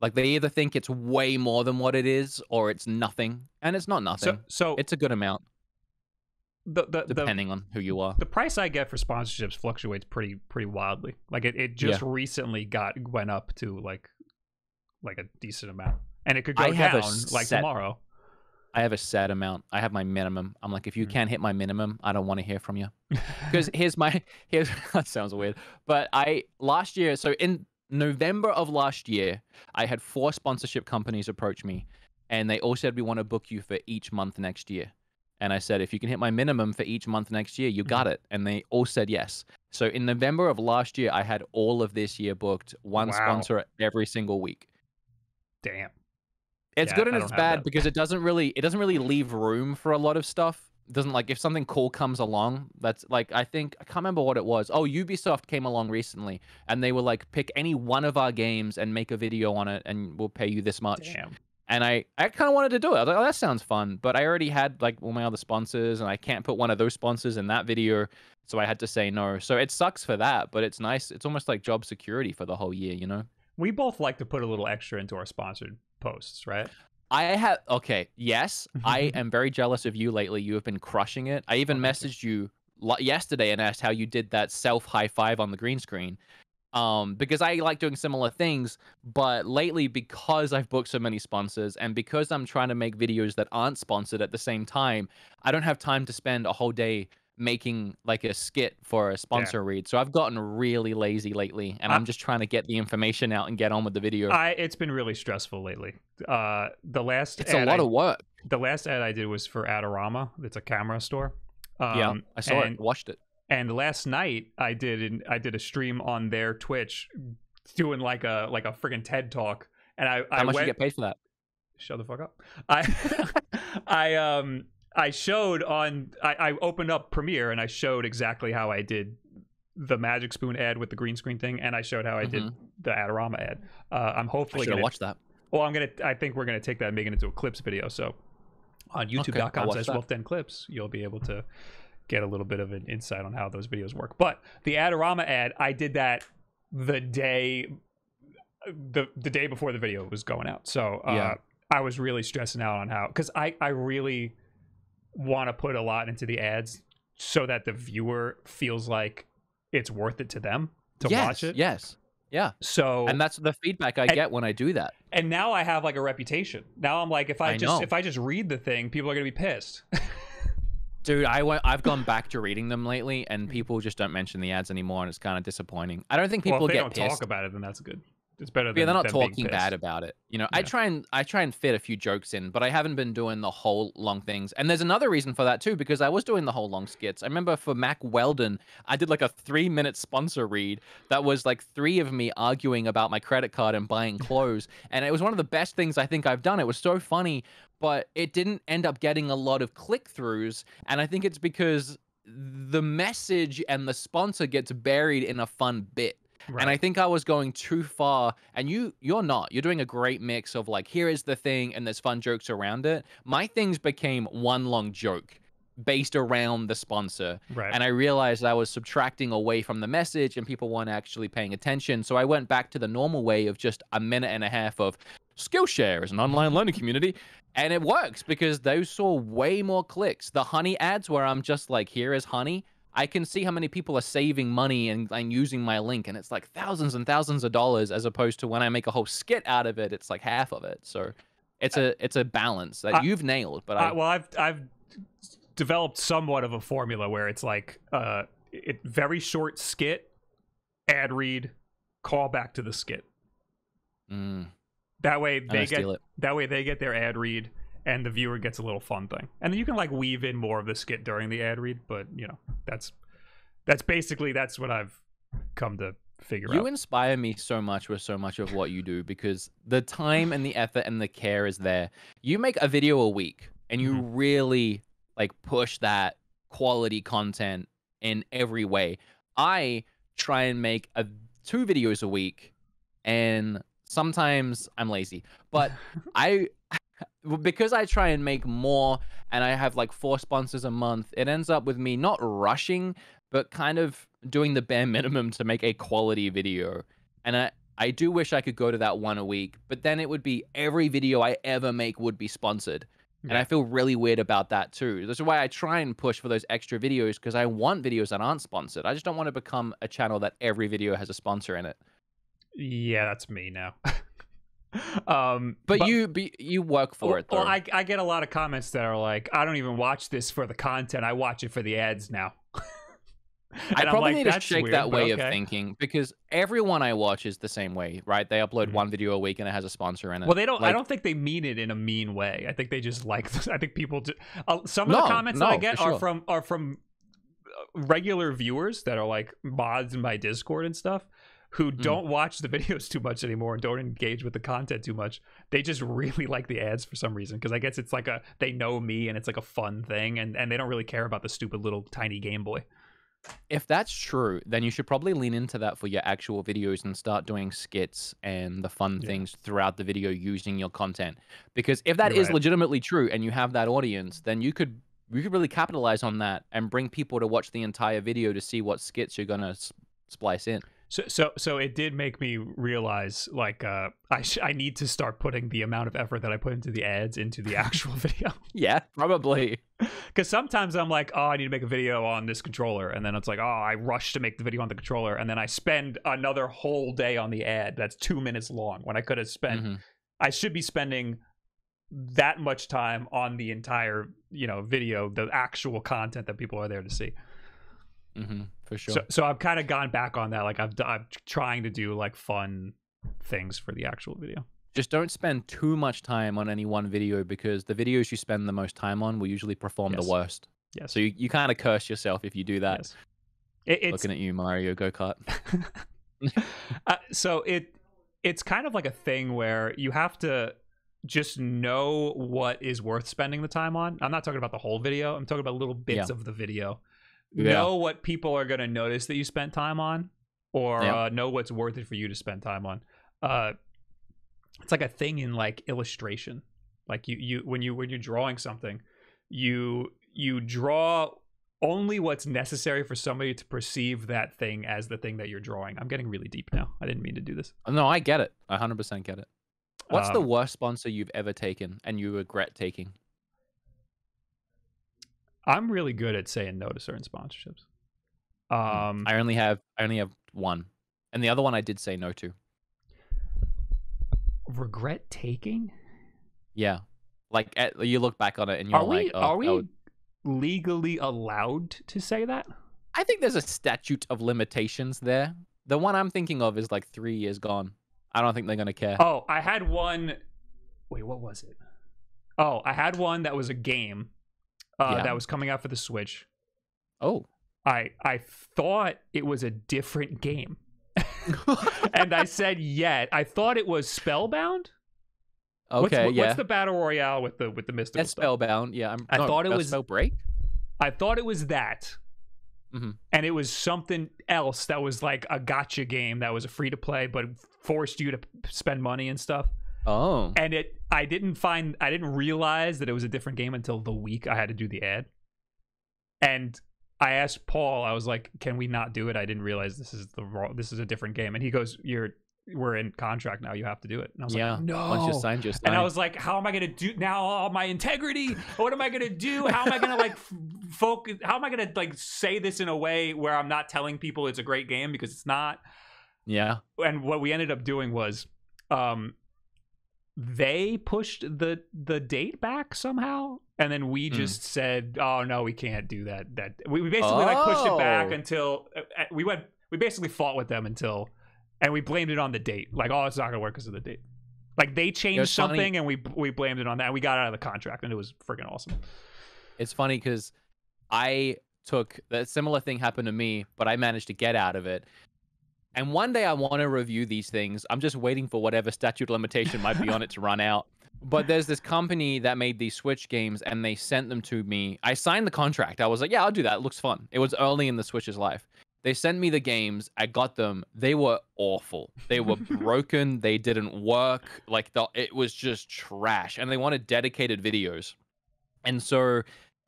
like they either think it's way more than what it is, or it's nothing, and it's not nothing. so so it's a good amount, the, the, the depending on who you are. the price I get for sponsorships fluctuates pretty pretty wildly. Like it, it just recently got went up to like like a decent amount, and it could go I down like set- tomorrow. I have a set amount. I have my minimum. I'm like, if you Mhm. can't hit my minimum, I don't want to hear from you. because here's my here's that sounds weird but i last year so in november of last year i had four sponsorship companies approach me and they all said we want to book you for each month next year and i said if you can hit my minimum for each month next year you mm-hmm. got it and they all said yes so in november of last year i had all of this year booked one Wow. sponsor every single week Damn. it's Yeah, good and I it's bad that. because it doesn't really it doesn't really leave room for a lot of stuff. It doesn't like if something cool comes along, that's like I think I can't remember what it was. Oh, Ubisoft came along recently and they were like pick any one of our games and make a video on it and we'll pay you this much. Damn. And I I kind of wanted to do it. I was like, oh, that sounds fun, but I already had like all my other sponsors and I can't put one of those sponsors in that video, so I had to say no. So it sucks for that, but it's nice. It's almost like job security for the whole year, you know? We both like to put a little extra into our sponsored posts, right? I have okay. Yes, I am very jealous of you lately. You have been crushing it. I even Oh, messaged you yesterday and asked how you did that self high five on the green screen. Um, because I like doing similar things, but lately because I've booked so many sponsors and because I'm trying to make videos that aren't sponsored at the same time, I don't have time to spend a whole day making like a skit for a sponsor read. So I've gotten really lazy lately, and I- I'm just trying to get the information out and get on with the video. I it's been really stressful lately. Uh, the last it's a lot I- of work. the last ad I did was for Adorama. It's a camera store. Um, yeah, I saw and, it, watched it. And last night I did an, I did a stream on their Twitch, doing like a like a friggin' TED talk, and I How I much went, you get paid for that? shut the fuck up. I I um I showed on I, I opened up Premiere and I showed exactly how I did the Magic Spoon ad with the green screen thing, and I showed how I did the Adorama ad. Uh, I'm hopefully have gonna watched that. well, I'm gonna. I think we're gonna take that and make it into a clips video. So on YouTube.com watch slash that. Wulff Den Clips, you'll be able to get a little bit of an insight on how those videos work. But the Adorama ad, I did that the day the the day before the video was going out. So uh, Yeah. I was really stressing out on how because I I really want to put a lot into the ads so that the viewer feels like it's worth it to them to yes, watch it. Yes. Yeah. So And that's the feedback I And- get when I do that. and now I have like a reputation. Now I'm like, if I, I just know. if I just read the thing, people are gonna be pissed. Dude, I went I've gone back to reading them lately and people just don't mention the ads anymore and it's kind of disappointing. I don't think people well, if they get don't pissed. talk about it, then that's good. It's better than yeah, they're not talking bad about it. You know, I try and I try and fit a few jokes in, but I haven't been doing the whole long things. And there's another reason for that too, because I was doing the whole long skits. I remember for Mack Weldon, I did like a three minute sponsor read that was like three of me arguing about my credit card and buying clothes. and it was one of the best things I think I've done. It was so funny, but it didn't end up getting a lot of click throughs. And I think it's because the message and the sponsor gets buried in a fun bit Right. and i think i was going too far and you you're not. You're doing a great mix of like here is the thing and there's fun jokes around it. My things became one long joke based around the sponsor right. and i realized i was subtracting away from the message and people weren't actually paying attention. So i went back to the normal way of just a minute and a half of skillshare is an online learning community and it works because those saw way more clicks. The honey ads where i'm just like here is honey I can see how many people are saving money and, and using my link, and it's like thousands and thousands of dollars, as opposed to when I make a whole skit out of it, it's like half of it. So it's a it's a balance that I- you've nailed. But I, Uh, well, I've I've developed somewhat of a formula where it's like uh, it very short skit, ad read, call back to the skit. mm, That way they get that way they get their ad read and the viewer gets a little fun thing. And then you can like weave in more of the skit during the ad read, but you know, that's that's basically that's what I've come to figure You out. You inspire me so much with so much of what you do because the time and the effort and the care is there. You make a video a week and you Mm-hmm. really like push that quality content in every way. I try and make a two videos a week and sometimes I'm lazy. But I because I try and make more and I have like four sponsors a month, it ends up with me not rushing, but kind of doing the bare minimum to make a quality video. And I, I do wish I could go to that one a week, but then it would be every video I ever make would be sponsored. And I feel really weird about that too. This is why I try and push for those extra videos because I want videos that aren't sponsored. I just don't want to become a channel that every video has a sponsor in it. yeah, that's me now. um But, you be, you work for well, it though. well, I I get a lot of comments that are like, I don't even watch this for the content. I watch it for the ads now. I probably like, need to shake weird, that but way of thinking because everyone I watch is the same way, right? They upload Mhm. one video a week and it has a sponsor in it. Well, they don't. I don't think they mean it in a mean way. I think they just like. I think people. Do, uh, some of No, the comments that I get are sure. from are from uh, regular viewers that are like mods in my Discord and stuff, who Mm. don't watch the videos too much anymore and don't engage with the content too much. They just really like the ads for some reason because I guess it's like a they know me and it's like a fun thing and and they don't really care about the stupid little tiny Game Boy. If that's true, then you should probably lean into that for your actual videos and start doing skits and the fun Yeah. things throughout the video using your content. Because if that You're is right. legitimately true and you have that audience, then you could you could really capitalize on that and bring people to watch the entire video to see what skits you're gonna splice in. So so so it did make me realize like uh I sh- I need to start putting the amount of effort that I put into the ads into the actual video. Yeah, probably. Because sometimes I'm like, oh, I need to make a video on this controller, and then it's like, oh, I rush to make the video on the controller, and then I spend another whole day on the ad that's two minutes long when I could have spent. Mhm. I should be spending that much time on the entire, you know, video, the actual content that people are there to see. Hmm for sure. So, so I've kind of gone back on that. Like I've, I'm trying to do like fun things for the actual video. just don't spend too much time on any one video because the videos you spend the most time on will usually perform Yes. the worst. Yes. So you, you kind of curse yourself if you do that. yes. It, it's Looking at you, Mario Go Kart. uh, so it it's kind of like a thing where you have to just know what is worth spending the time on. I'm not talking about the whole video. I'm talking about little bits Yeah. of the video. Yeah. Know what people are going to notice that you spent time on, or Yeah. uh, know what's worth it for you to spend time on. Uh, it's like a thing in like illustration. Like you you when you when you're drawing something, you you draw only what's necessary for somebody to perceive that thing as the thing that you're drawing. I'm getting really deep now. I didn't mean to do this. No, I get it. I 100% get it. What's the Um, worst sponsor you've ever taken and you regret taking? I'm really good at saying no to certain sponsorships. Um, I only have I only have one. And the other one I did say no to. regret taking. Yeah. Like at, you look back on it and you're Are like, we oh, are we would- legally allowed to say that? I think there's a statute of limitations there. The one I'm thinking of is like 3 years gone. I don't think they're gonna care. Oh, I had one. Wait, what was it? Oh, I had one that was a game uh, Yeah. that was coming out for the Switch. Oh. I I thought it was a different game, and I said yet. I thought it was Spellbound. What's- Okay, what- yeah. What's the battle royale with the with the mystical That's stuff? Spellbound. Yeah, I'm, I no, thought it was- Spellbreak. I thought it was that. Mhm. And it was something else that was like a gotcha game that was a free to play, but forced you to spend money and stuff. Oh. And it, I didn't find, I didn't realize that it was a different game until the week I had to do the ad. And I asked Paul, I was like, "Can we not do it?" I didn't realize this is the wrong, this is a different game. And he goes, "You're, we're in contract now. You have to do it." And I was yeah. like, "No." Once you sign, just And I was like, how am I going to do now all my integrity? What am I going to do? How am I going to like f- focus? How am I going to like say this in a way where I'm not telling people it's a great game because it's not? yeah. And what we ended up doing was um they pushed the the date back somehow and then we Hmm. just said oh no we can't do that that we, we basically like pushed it back Oh. until uh, uh, we went we basically fought with them until and we blamed it on the date like oh it's not gonna work because of the date like they changed it's funny- something and we we blamed it on that we got out of the contract and it was freaking awesome It's funny because I took a similar thing happened to me, but I managed to get out of it. And one day I want to review these things. I'm just waiting for whatever statute limitation might be on it to run out. But there's this company that made these Switch games and they sent them to me. I signed the contract. I was like, yeah, I'll do that. It looks fun. It was early in the Switch's life. They sent me the games. I got them. They were awful. They were broken. They didn't work. Like the, it was just trash. And they wanted dedicated videos. And so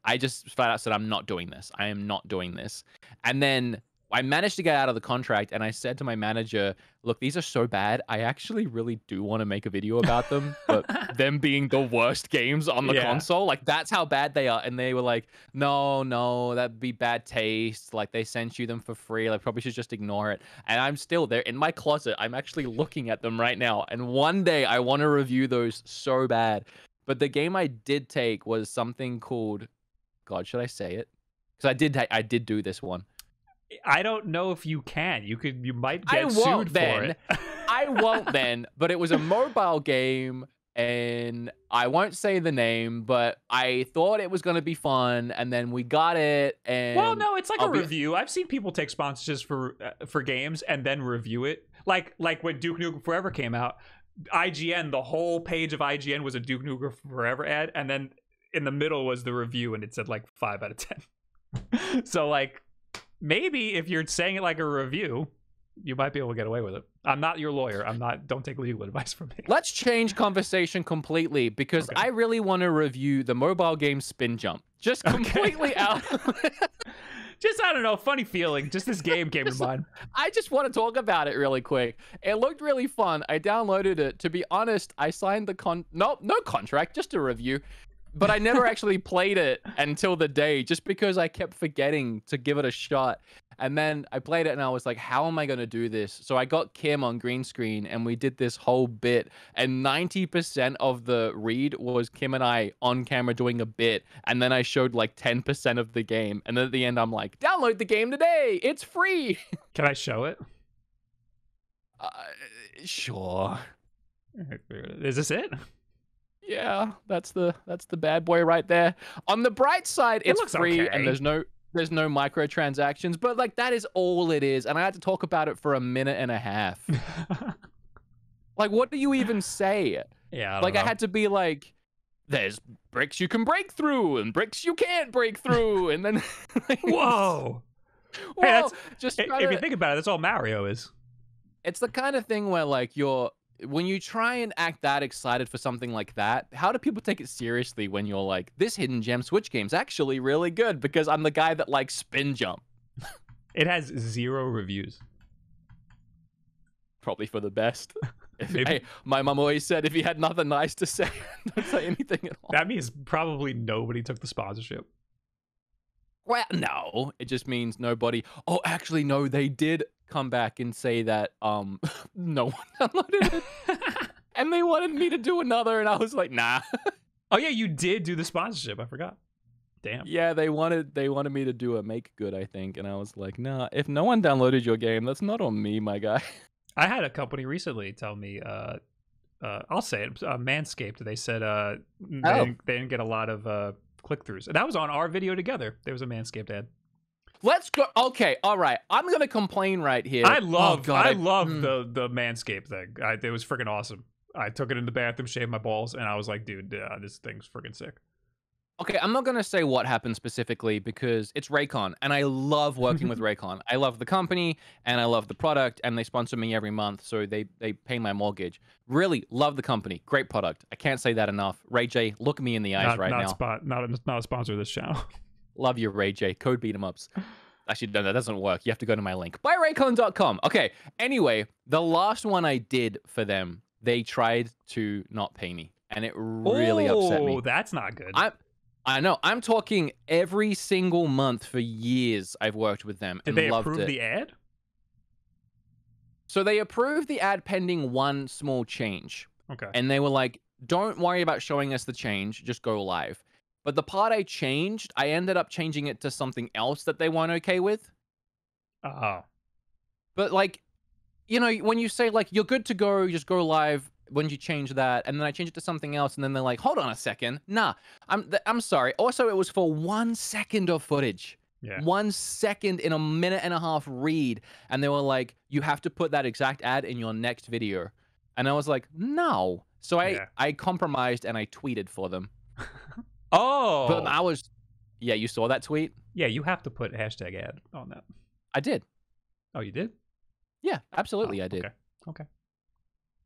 I just flat out said, I'm not doing this. I am not doing this. And then I managed to get out of the contract and I said to my manager, look, these are so bad. I actually really do want to make a video about them, but them being the worst games on the Yeah. console, like that's how bad they are. And they were like, no, no, that'd be bad taste. Like they sent you them for free. Like probably should just ignore it. And I'm still there in my closet. I'm actually looking at them right now. And one day I want to review those so bad. But the game I did take was something called, God, should I say it? Because I did, I did do this one. I don't know if you can you could you might get sued then. for it I won't then, but it was a mobile game, and I won't say the name, but I thought it was gonna be fun, and then we got it, and Well, no, it's like I'll a be- review. I've seen people take sponsorships for uh, for games and then review it. Like like when Duke Nukem Forever came out, IGN, the whole page of IGN was a Duke Nukem Forever ad, and then in the middle was the review, and it said like five out of ten. so like maybe if you're saying it like a review, you might be able to get away with it. I'm not your lawyer. I'm not. Don't take legal advice from me. Let's change conversation completely because Okay. I really want to review the mobile game Spin Jump. Just Okay. completely out. Just I don't know. Funny feeling. Just this game came to mind. I just want to talk about it really quick. It looked really fun. I downloaded it. To be honest, I signed the con no no contract, just a review. But I never actually played it until the day, just because I kept forgetting to give it a shot. And then I played it and I was like, how am I going to do this? So I got Kim on green screen and we did this whole bit. And 90% of the read was Kim and I on camera doing a bit. And then I showed like 10% of the game. And then at the end, I'm like, download the game today. It's free. Can I show it? Uh, sure. Is this it? Yeah, that's the that's the bad boy right there. On the bright side, It it's looks free okay. and there's no there's no microtransactions, but like that is all it is. And I had to talk about it for a minute and a half. like, what do you even say? yeah. I like, don't I had to be like, "There's bricks you can break through, and bricks you can't break through," and then like, Whoa. whoa, that's- just if you think about it, that's all Mario is. it's the kind of thing where like you're when you try and act that excited for something like that how do people take it seriously when you're like this hidden gem switch game's actually really good because i'm the guy that likes spin jump It has zero reviews. probably for the best hey, my mom always said if you had nothing nice to say don't say anything at all That means probably nobody took the sponsorship. Well no it just means nobody oh actually no they did come back and say that um no one downloaded it and they wanted me to do another and i was like nah Oh yeah, you did do the sponsorship. I forgot. Damn. Yeah, they wanted they wanted me to do a make good, I think, and I was like, nah. If no one downloaded your game, that's not on me, my guy. I had a company recently tell me, uh, uh, I'll say it, uh, Manscaped. They said uh, they, Oh. didn't, they didn't get a lot of uh, click throughs. And That was on our video together. There was a Manscaped ad. Let's go. Okay, all right. I'm gonna complain right here. I Oh, love, God, I love mm. the the Manscaped thing. I, it was freaking awesome. I took it in the bathroom, shaved my balls, and I was like, dude, uh, this thing's freaking sick. Okay, I'm not gonna say what happened specifically because it's Raycon, and I love working with Raycon. I love the company and I love the product, and they sponsor me every month, so they they pay my mortgage. Really love the company. Great product. I can't say that enough. Ray J, look me in the eyes not right not now. spot, not a, not a sponsor of this channel. Love you, Ray J. Code beat 'em ups. Actually, no, that doesn't work. You have to go to my link. Buyraycon.com. Okay. Anyway, the last one I did for them, they tried to not pay me, and it really upset me. Oh, that's not good. I I know. I'm talking every single month for years. I've worked with them Did and they loved approve it. the ad? So they approved the ad pending one small change, Okay. and they were like, "Don't worry about showing us the change. Just go live." But the part I changed, I ended up changing it to something else that they weren't okay with. Oh. But like, you know, when you say like you're good to go, just go live. When you change that, and then I change it to something else, and then they're like, "Hold on a second, nah, I'm I'm sorry." Also, it was for one second of footage, Yeah. one second in a minute and a half read, and they were like, "You have to put that exact ad in your next video," and I was like, "No." So I Yeah. I compromised and I tweeted for them, Oh. but I was, yeah, you saw that tweet? yeah, you have to put hashtag ad on that. I did. Oh, you did? Yeah, absolutely, Oh, I did. Okay. Okay.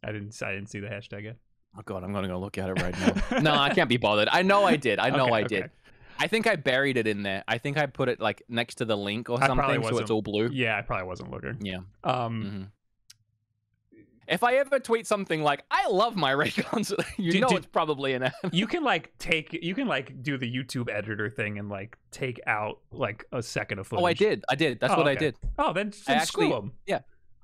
I didn't. I didn't see the hashtag ad. Oh god, I'm gonna go look at it right now. no, I can't be bothered. I know I did. I know Okay, I okay. did. I think I buried it in there. I think I put it like next to the link or something, so it's all blue. Yeah, I probably wasn't looking. Yeah. Um, hmm If I ever tweet something like "I love my Raycons," you Did- know did- it's probably an you can like take. You can like do the YouTube editor thing and like take out like a second of footage. Oh, I did. I did. That's Oh, what I did. Oh, then, I then screw actually- 'em.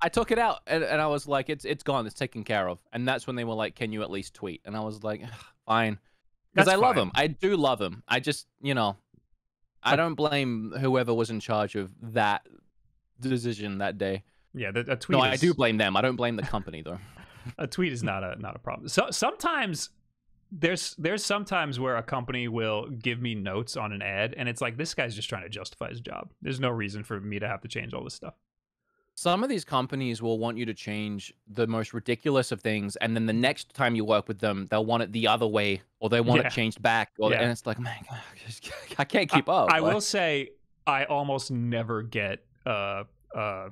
I took it out and, and I was like, "It's it's gone. It's taken care of." And that's when they were like, "Can you at least tweet?" And I was like, "Fine," because I love fine. him. I do love him. I just, you know, I don't blame whoever was in charge of that decision that day. Yeah, the, a tweet. No, I do blame them. I don't blame the company though. a tweet is not a not a problem. So sometimes there's there's sometimes where a company will give me notes on an ad, and it's like this guy's just trying to justify his job. There's no reason for me to have to change all this stuff. Some of these companies will want you to change the most ridiculous of things, and then the next time you work with them, they'll want it the other way, or they want Yeah. it changed back, or Yeah. and it's like, man, I can't keep up. I Like, will say I almost never get uh uh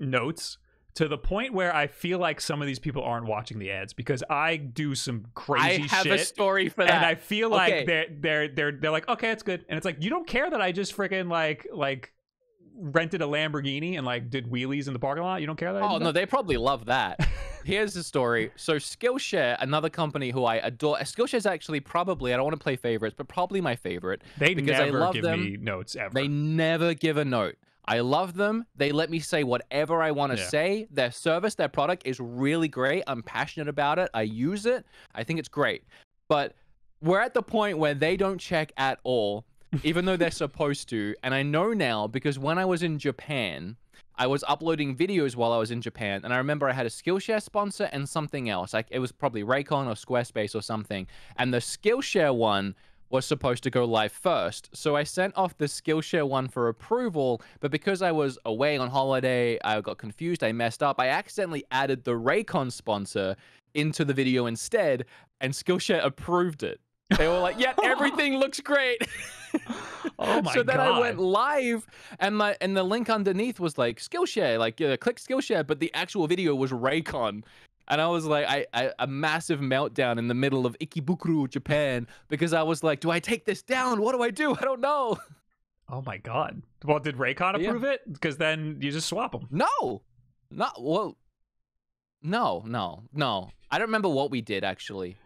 notes to the point where I feel like some of these people aren't watching the ads because I do some crazy shit. I have shit. a story for that. and I feel like Okay. they're they're they're they're like, okay, it's good. And it's like you don't care that I just freaking like like rented a Lamborghini and like did wheelies in the parking lot. You don't care that. Oh no, that? they probably love that. Here's the story. So Skillshare, another company who I adore. Skillshare is actually probably I don't want to play favorites, but probably my favorite. they because I never love give them. me notes ever. They never give a note. I love them. They let me say whatever I want to Yeah. say. Their service, their product is really great. I'm passionate about it. I use it. I think it's great. But we're at the point where they don't check at all, even though they're supposed to. And I know now because when I was in Japan, I was uploading videos while I was in Japan, and I remember I had a Skillshare sponsor and something else. Like it was probably Raycon or Squarespace or something. And the Skillshare one was supposed to go live first. So I sent off the Skillshare one for approval, but because I was away on holiday, I got confused, I messed up. I accidentally added the Raycon sponsor into the video instead, and Skillshare approved it. They were like, "Yeah, everything looks great." Oh my god. so then I went live, and my and the link underneath was like Skillshare, like uh, click Skillshare, but the actual video was Raycon, and I was like, I, I a massive meltdown in the middle of Ikebukuro, Japan, because I was like, do I take this down? What do I do? I don't know. oh my god. Well, did Raycon Yeah. approve it? Because then you just swap them. No, not well. No, no, no. I don't remember what we did actually.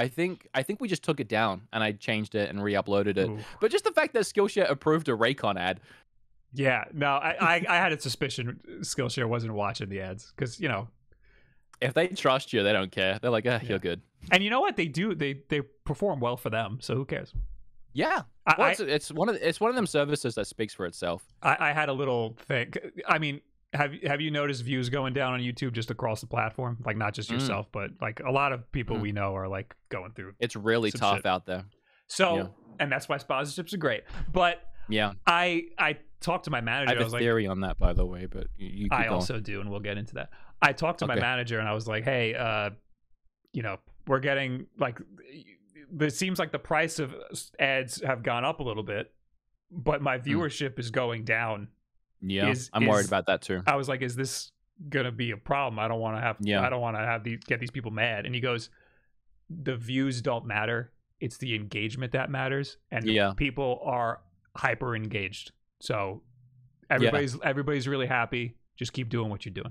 I think I think we just took it down and I changed it and re-uploaded it. But just the fact that Skillshare approved a Raycon ad, Yeah, no, I, I, I had a suspicion Skillshare wasn't watching the ads because you know, if they trust you, they don't care. They're like, ah, Yeah. you're good. and you know what they do? They they perform well for them, so who cares? Yeah. I, Well, I, it's, it's one of it's one of them services that speaks for itself. I, I had a little thing. I mean, have you- have you noticed views going down on YouTube just across the platform? Like not just Mm. yourself, but like a lot of people Mm. we know are like going through. It's really tough shit. out there. So, Yeah. and that's why sponsorships are great. But Yeah, I I talked to my manager. I have I a like, theory on that, by the way. But you, you I going. also do, and we'll get into that. I talked to my manager and I was like, hey, uh, you know, we're getting like, it seems like the price of ads have gone up a little bit, but my viewership is going down. Yeah, is- I'm worried about that too. I was like, is this gonna be a problem? I don't want to have, Yeah. I don't want to have these get these people mad. And he goes, the views don't matter. It's the engagement that matters, and Yeah. people are hyper engaged. So everybody's everybody's really happy. Just keep doing what you're doing.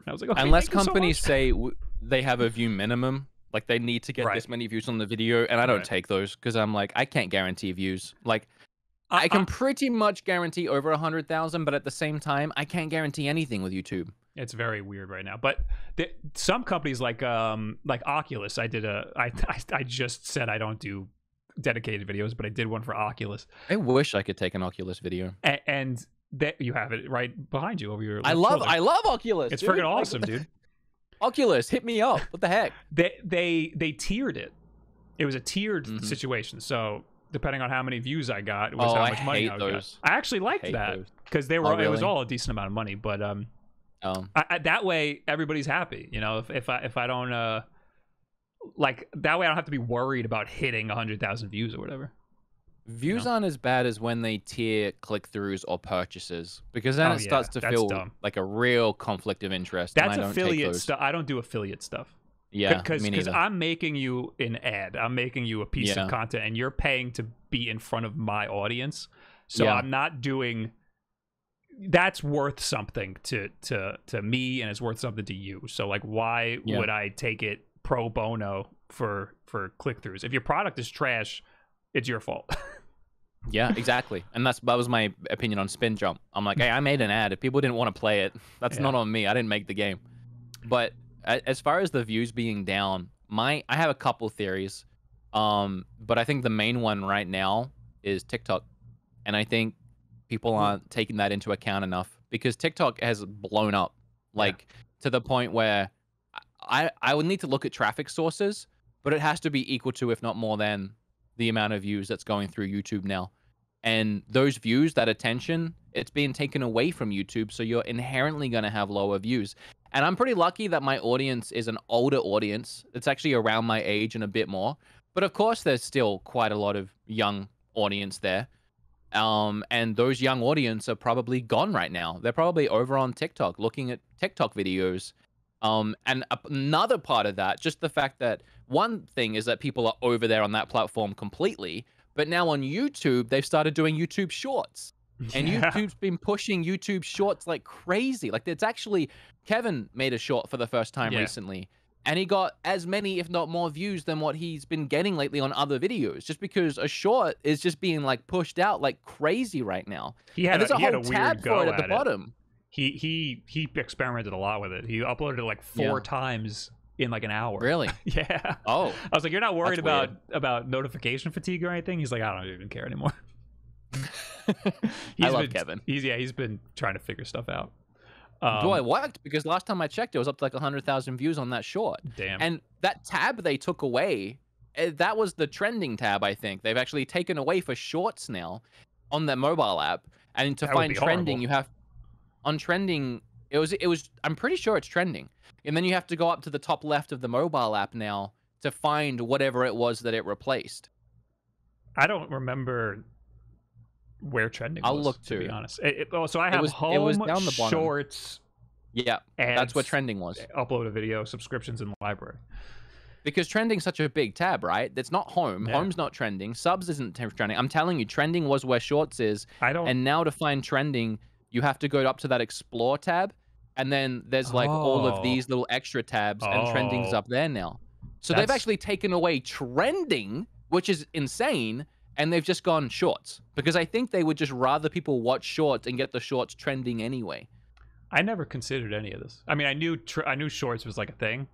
And I was like, okay, Unless you so companies say w- they have a view minimum, like they need to get Right. this many views on the video, and I don't Right. take those because I'm like, I can't guarantee views. Like, I- I can I- pretty much guarantee over a hundred thousand, but at the same time, I can't guarantee anything with YouTube. It's very weird right now. But some companies like um like Oculus, I did a I, I I just said I don't do dedicated videos, but I did one for Oculus, I wish I could take an Oculus video. A- and that you have it right behind you over your. I love, shoulder. I love Oculus. It's dude. freaking awesome, dude. Oculus, hit me up. What the heck? They they they tiered it. It was a tiered Mhm. situation. So depending on how many views I got, was Oh, how I much money I would those. get. I actually liked Hate that because they were Oh, it was all a decent amount of money. But um, Um, I, I, that way everybody's happy. You know, if if I if I don't uh, like that way I don't have to be worried about hitting hundred thousand views or whatever. views aren't as bad as when they tier click-throughs or purchases, because then Oh, it starts yeah, to feel dumb. like a real conflict of interest. That's I affiliate stuff. I don't do affiliate stuff. Yeah, because. I'm making you an ad. I'm making you a piece Yeah. of content, and you're paying to be in front of my audience. So Yeah. I'm not doing. That's worth something to to to me, and it's worth something to you. So like, why Yeah. would I take it pro bono for for click throughs? If your product is trash, it's your fault. Yeah, exactly. And that's that was my opinion on Spin Jump. I'm like, hey, I made an ad. If people didn't want to play it, that's not on me. I didn't make the game. But as far as the views being down, my I have a couple theories. Um, but I think the main one right now is TikTok. And I think people aren't taking that into account enough because TikTok has blown up like to the point where I I would need to look at traffic sources, but it has to be equal to if not more than the amount of views that's going through YouTube now. And those views, that attention, it's being taken away from YouTube. So you're inherently going to have lower views. And I'm pretty lucky that my audience is an older audience. It's actually around my age and a bit more. But of course, there's still quite a lot of young audience there. Um, and those young audience are probably gone right now. They're probably over on TikTok looking at TikTok videos. Um, and another part of that, just the fact that one thing is that people are over there on that platform completely, but now on YouTube, they've started doing YouTube Shorts. And Yeah. YouTube's been pushing YouTube Shorts like crazy. Like it's actually Kevin made a short for the first time Yeah. recently, and he got as many, if not more, views than what he's been getting lately on other videos. Just because a short is just being like pushed out like crazy right now. he had and there's a, a he had whole a weird tab go for it at the it. bottom. He he he experimented a lot with it. He uploaded it like four Yeah. times in like an hour. Really? Yeah. Oh, I was like, "You're not worried about weird. about notification fatigue or anything?" He's like, "I don't even care anymore." I love been, Kevin. He's yeah, he's been trying to figure stuff out. Um, Boy, it worked because last time I checked, it was up to like 100,000 views on that short. damn. And that tab they took away, eh, that was the trending tab, I think. They've actually taken away for shorts now on their mobile app. And to That find trending, horrible. you have on trending, it was it was I'm pretty sure it's trending. And then you have to go up to the top left of the mobile app now to find whatever it was that it replaced. I don't remember where trending I'll was, look to be honest. It, it- oh, so I have was- home it was down the bottom. shorts. Yeah, that's what trending was. Upload a video, subscriptions in the library. Because trending's such a big tab, right? That's not home. Yeah. Home's not trending. Subs isn't trending. I'm telling you, trending was where shorts is. I don't. And now to find trending, you have to go up to that explore tab, and then there's like all Oh. of these oh. little extra tabs, and trending's Oh. up there now. So they've actually taken away trending, which is insane, and they've just gone shorts because I think they would just rather people watch shorts and get the shorts trending anyway. I never considered any of this. I mean, I knew tr- I knew shorts was like a thing.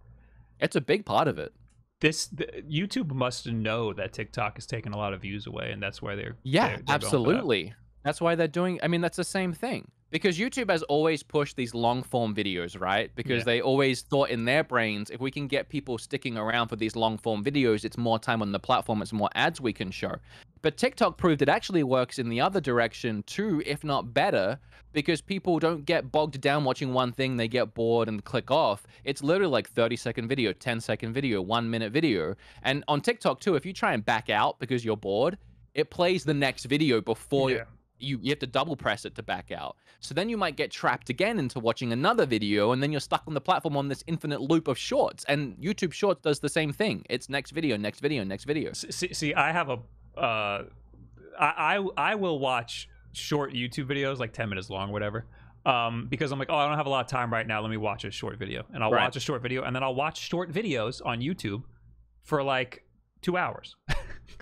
It's a big part of it. This the, YouTube must know that TikTok is taking a lot of views away, and that's why they're Yeah, they're- they're absolutely. That's why they're doing. I mean, that's the same thing because YouTube has always pushed these long form videos, right? Because Yeah. they always thought in their brains, if we can get people sticking around for these long form videos, it's more time on the platform, it's more ads we can show. But TikTok proved it actually works in the other direction too, if not better, because people don't get bogged down watching one thing, they get bored and click off. It's literally like 30 second video, 10 second video, one minute video. And on TikTok too, if you try and back out because you're bored, it plays the next video before Yeah. you you have to double press it to back out. So then you might get trapped again into watching another video, and then you're stuck on the platform on this infinite loop of shorts. And YouTube Shorts does the same thing. It's next video, next video, next video. See, see, I have a, uh, I, I I will watch short YouTube videos like ten minutes long, whatever. Um, because I'm like, oh, I don't have a lot of time right now. Let me watch a short video, and I'll Right. watch a short video, and then I'll watch short videos on YouTube for like two hours.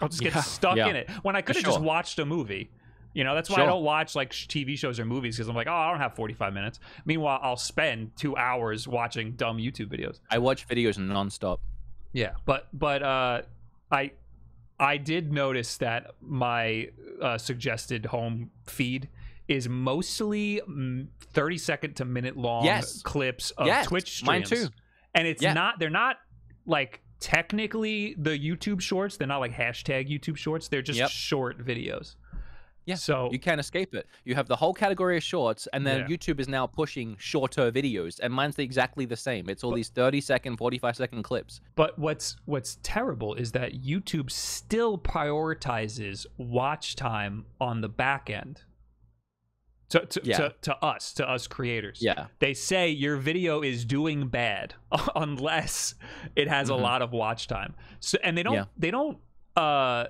I'll just get Yeah, stuck yeah, in it when I could have sure. just watched a movie. You know, that's why I don't watch like TV shows or movies because I'm like, oh, I don't have 45 minutes. Meanwhile, I'll spend two hours watching dumb YouTube videos. I watch videos nonstop. Yeah, but but uh, I I did notice that my uh, suggested home feed is mostly mm, 30 second to minute long Yes. clips of Yes, Twitch mine streams. too. And it's Yeah. not they're not like technically the YouTube shorts. They're not like hashtag YouTube shorts. They're just Yep. short videos. Yeah, So You can't escape it. You have the whole category of shorts, and then Yeah. YouTube is now pushing shorter videos, and mine's exactly the same. It's all these 30 second, 45 second clips. But what's what's terrible is that YouTube still prioritizes watch time on the back end. To to, Yeah. to, to us, to us creators. Yeah. They say your video is doing bad unless it has Mhm. a lot of watch time. So and they don't Yeah. they don't uh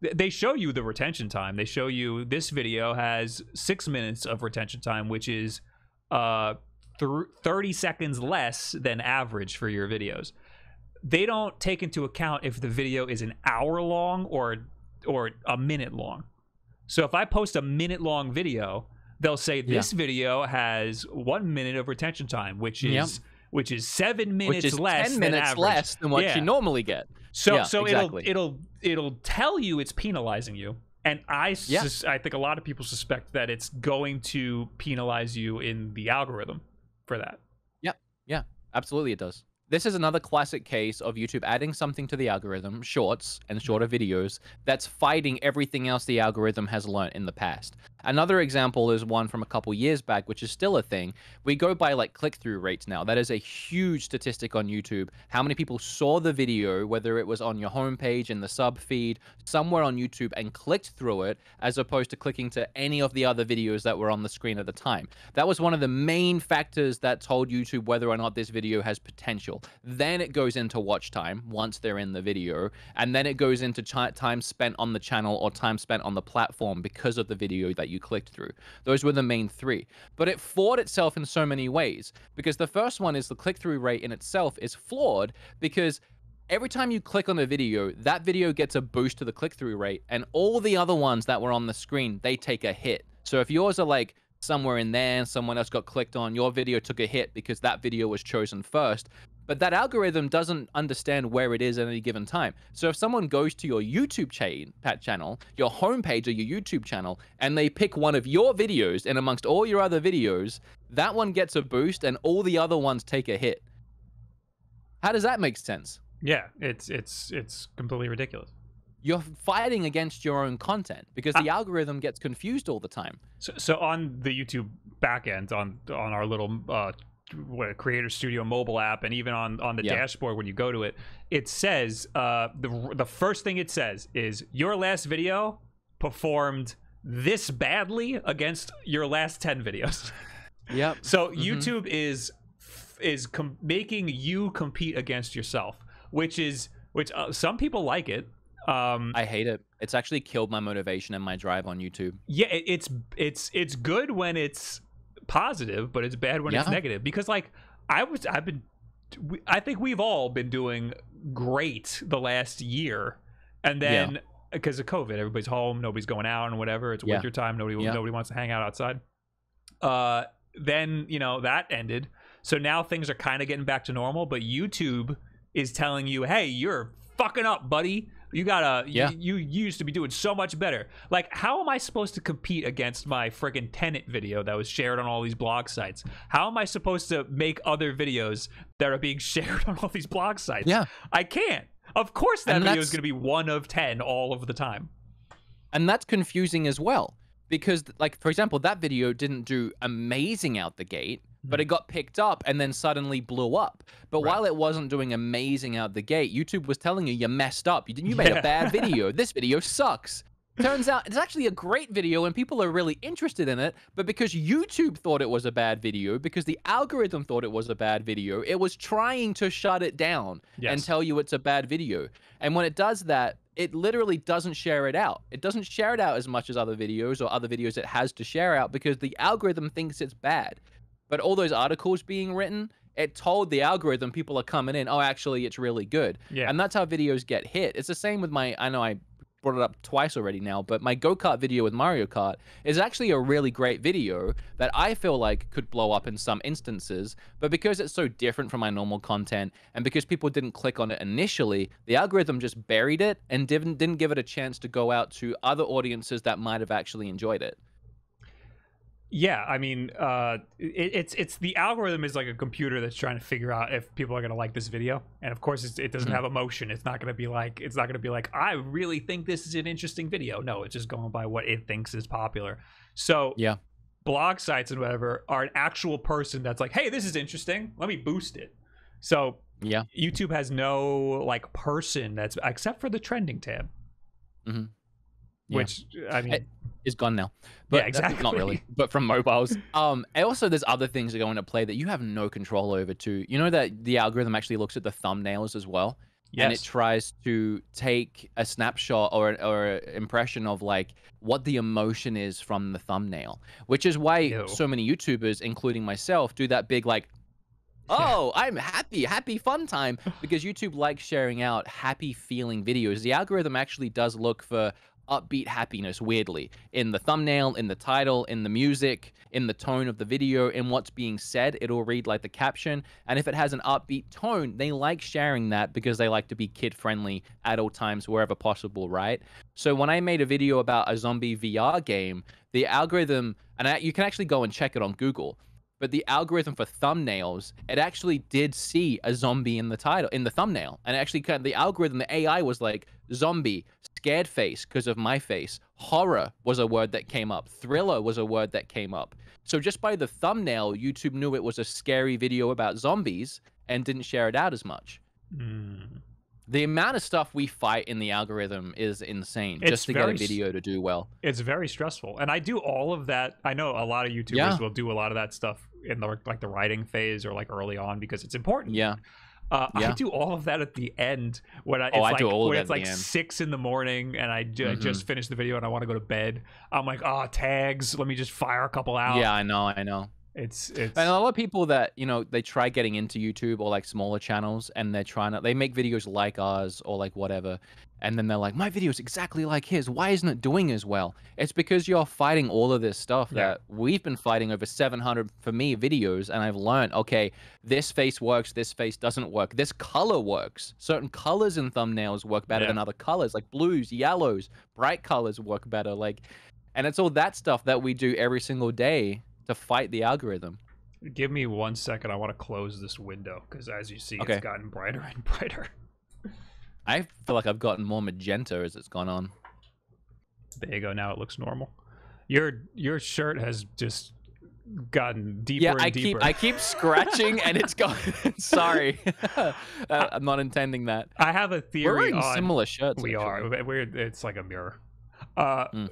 they show you the retention time. They show you this video has 6 minutes of retention time which is uh thir- 30 seconds less than average for your videos. They don't take into account if the video is an hour long or or a minute long. So if I post a minute long video, they'll say this video has 1 minute of retention time, which is Yep. Which is 7 minutes is less 10 than minutes average. less than what Yeah. you normally get. So Yeah, so exactly. it'll it'll it'll tell you it's penalizing you. And I sus- I think a lot of people suspect that it's going to penalize you in the algorithm for that. Yeah, yeah, absolutely it does. This is another classic case of YouTube adding something to the algorithm, shorts and mm. shorter videos, that's fighting everything else the algorithm has learnt in the past. Another example is one from a couple years back, which is still a thing. We go by like click through rates now. That is a huge statistic on YouTube. How many people saw the video, whether it was on your homepage, in the sub feed, somewhere on YouTube, and clicked through it, as opposed to clicking to any of the other videos that were on the screen at the time. That was one of the main factors that told YouTube whether or not this video has potential. Then it goes into watch time once they're in the video, and then it goes into chi- time spent on the channel or time spent on the platform because of the video that you clicked through. Those were the main three. But it flawed itself in so many ways because the first one is the click through rate in itself is flawed because every time you click on a video, that video gets a boost to the click through rate, and all the other ones that were on the screen, they take a hit. So if yours are like somewhere in there someone else got clicked on, your video took a hit because that video was chosen first. But that algorithm doesn't understand where it is at any given time. So if someone goes to your YouTube chain, Pat channel, your homepage or your YouTube channel, and they pick one of your videos and amongst all your other videos, that one gets a boost and all the other ones take a hit. How does that make sense? Yeah, it's it's it's completely ridiculous. You're fighting against your own content because the algorithm gets confused all the time. So, so on the YouTube backend, on on our little uh, what, a Creator Studio mobile app, and even on on the Yeah. dashboard when you go to it, it says uh, the the first thing it says is your last video performed this badly against your last ten videos. Yep. So YouTube is is com- making you compete against yourself, which is which uh, some people like it. Um, I hate it. It's actually killed my motivation and my drive on YouTube. yeah, it, it's it's it's good when it's positive, but it's bad when it's negative. Because like I was, I've been, I think we've all been doing great the last year, and then because of COVID, everybody's home, nobody's going out and whatever. It's Yeah. winter time, nobody Yeah. nobody wants to hang out outside. Uh, then you know that ended, so now things are kind of getting back to normal. But YouTube is telling you, hey, you're fucking up, buddy. You gotta. Yeah. You, you used to be doing so much better. Like, how am I supposed to compete against my friggin' tenant video that was shared on all these blog sites? How am I supposed to make other videos that are being shared on all these blog sites? Yeah. I can't. Of course, that And video is gonna be one of ten all of the time. and that's confusing as well because like for example that video didn't do amazing out the gate but it got picked up and then suddenly blew up but Right. while it wasn't doing amazing out the gate youtube was telling you you messed up you, didn't- you made Yeah. a bad video this video sucks turns out it's actually a great video and people are really interested in it but because youtube thought it was a bad video because the algorithm thought it was a bad video it was trying to shut it down and tell you it's a bad video. And when it does that, it literally doesn't share it out. It doesn't share it out as much as other videos or other videos it has to share out because the algorithm thinks it's bad. But all those articles being written, it told the algorithm people are coming in, oh, actually, it's really good. Yeah. And that's how videos get hit. It's the same with my, I know I brought it up twice already now, but my go kart video with Mario Kart is actually a really great video that I feel like could blow up in some instances. But because it's so different from my normal content, and because people didn't click on it initially, the algorithm just buried it and didn't didn't give it a chance to go out to other audiences that might have actually enjoyed it. Yeah, I mean, uh, it, it's it's the algorithm is like a computer that's trying to figure out if people are gonna like this video, and of course, it's, it doesn't Mhm. have emotion. It's not gonna be like it's not gonna be like I really think this is an interesting video. No, it's just going by what it thinks is popular. So Yeah. blog sites and whatever are an actual person that's like, hey, this is interesting. Let me boost it. So Yeah. YouTube has no like person that's except for the trending tab, Mhm. Yeah. which I mean, It- It's gone now. But Yeah, that- Not really, but from mobiles. Um, also there's other things that go into play that you have no control over too. You know that the algorithm actually looks at the thumbnails as well. yes. and it tries to take a snapshot or or impression of like what the emotion is from the thumbnail, which is why Ew. so many YouTubers, including myself, do that big like. Oh, I'm happy, happy fun time because YouTube likes sharing out happy feeling videos. The algorithm actually does look for upbeat happiness weirdly in the thumbnail, in the title, in the music, in the tone of the video, in what's being said. It'll read like the caption. And if it has an upbeat tone, they like sharing that because they like to be kid friendly at all times, wherever possible, right? So when I made a video about a zombie VR game, the algorithm, and I, you can actually go and check it on Google. But the algorithm for thumbnails, it actually did see a zombie in the title, in the thumbnail, and actually kind of, the algorithm, the AI was like zombie, scared face because of my face, horror was a word that came up, thriller was a word that came up. So just by the thumbnail, YouTube knew it was a scary video about zombies and didn't share it out as much. Mm. The amount of stuff we fight in the algorithm is insane It's just to get a very video to do well. it's very stressful and i do all of that i know a lot of youtubers Yeah. will do a lot of that stuff in the like the writing phase or like early on because it's important Yeah. Uh, i do all of that at the end when I, it's Oh, I like do all of when that it's like six in the morning and i ju- Mhm. just finished the video and i want to go to bed i'm like oh tags let me just fire a couple out Yeah, I know, I know. it's it's And a lot of people that you know they try getting into YouTube or like smaller channels, and they're trying to they make videos like ours or like whatever, and then they're like, my video is exactly like his. Why isn't it doing as well? It's because you're fighting all of this stuff Yeah. that we've been fighting over 700 for me videos, and I've learned okay, this face works, this face doesn't work, this color works. Certain colors in thumbnails work better Yeah. than other colors, like blues, yellows, bright colors work better. Like, and it's all that stuff that we do every single day to fight the algorithm. give me one second i want to close this window because as you see Okay. it's gotten brighter and brighter I feel like I've gotten more magenta as it's gone on. there you go now it looks normal your your shirt has just gotten deeper yeah, and I deeper keep I keep scratching and it's gone. Sorry, uh, I'm not intending that. I have a We're theory wearing on similar shirts. we actually. are we're it's like a mirror. Uh, Mm.